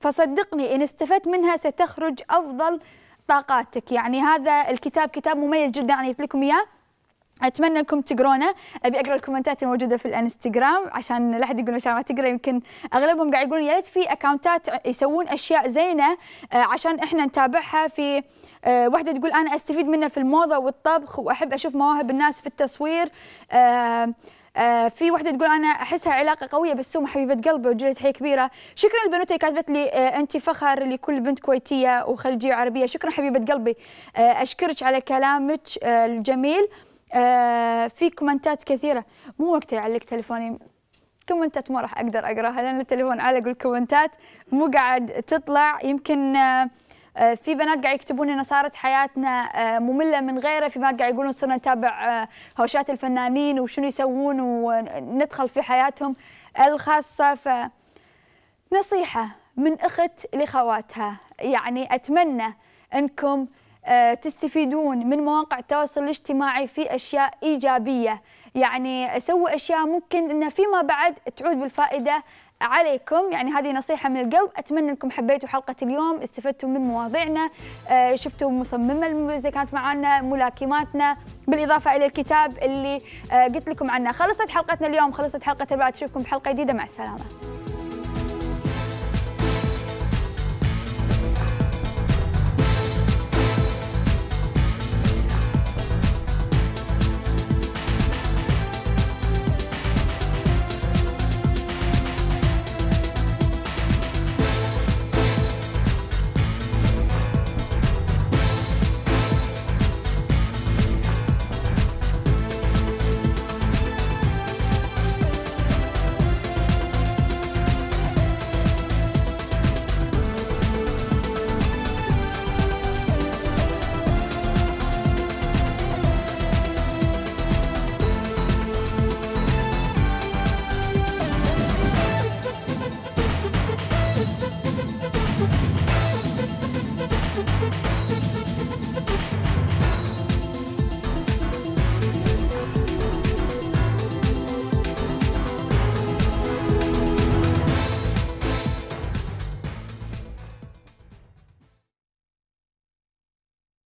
S1: فصدقني إن استفدت منها ستخرج أفضل طاقاتك. يعني هذا الكتاب كتاب مميز جدا جبت لكم إياه. أتمنى أنكم تقرونه. أبي أقرأ الكومنتات الموجودة في الانستغرام عشان لا أحد يقول مشان ما تقرأ. يمكن أغلبهم قاعد يقولون يا ريت في اكونتات يسوون أشياء زينة آه، عشان إحنا نتابعها في آه، واحدة تقول أنا أستفيد منها في الموضة والطبخ وأحب أشوف مواهب الناس في التصوير آه، في واحدة تقول أنا أحسها علاقة قوية بسومه حبيبة قلبي وجري تحيه كبيرة. شكرا البنوته اللي كاتبت لي أنت فخر لكل بنت كويتية وخليجيه وعربيه شكرا حبيبة قلبي أشكرك على كلامك الجميل. آه، في كومنتات كثيرة. مو وقتها يعلق تليفوني. كومنتات ما راح أقدر أقراها لأن التليفون علق والكومنتات مو قاعد تطلع. يمكن آه، آه، في بنات قاعد يكتبون إن صارت حياتنا آه، مملة من غيره في بنات قاعد يقولون صرنا نتابع آه، هوشات الفنانين وشنو يسوون وندخل في حياتهم الخاصة. ف نصيحة من أخت لخواتها. يعني أتمنى أنكم آه، تستفيدون من مواقع التواصل الاجتماعي في أشياء إيجابية. يعني سووا أشياء ممكن أنها فيما بعد تعود بالفائدة عليكم. يعني هذه نصيحة من القلب. أتمنى أنكم حبيتوا حلقة اليوم. استفدتوا من مواضيعنا. آه، شفتوا مصممة الموزة كانت معنا ملاكماتنا. بالإضافة إلى الكتاب اللي آه، قلت لكم عنه. خلصت حلقتنا اليوم. خلصت حلقة البعد. أشوفكم بحلقة جديدة. مع السلامة.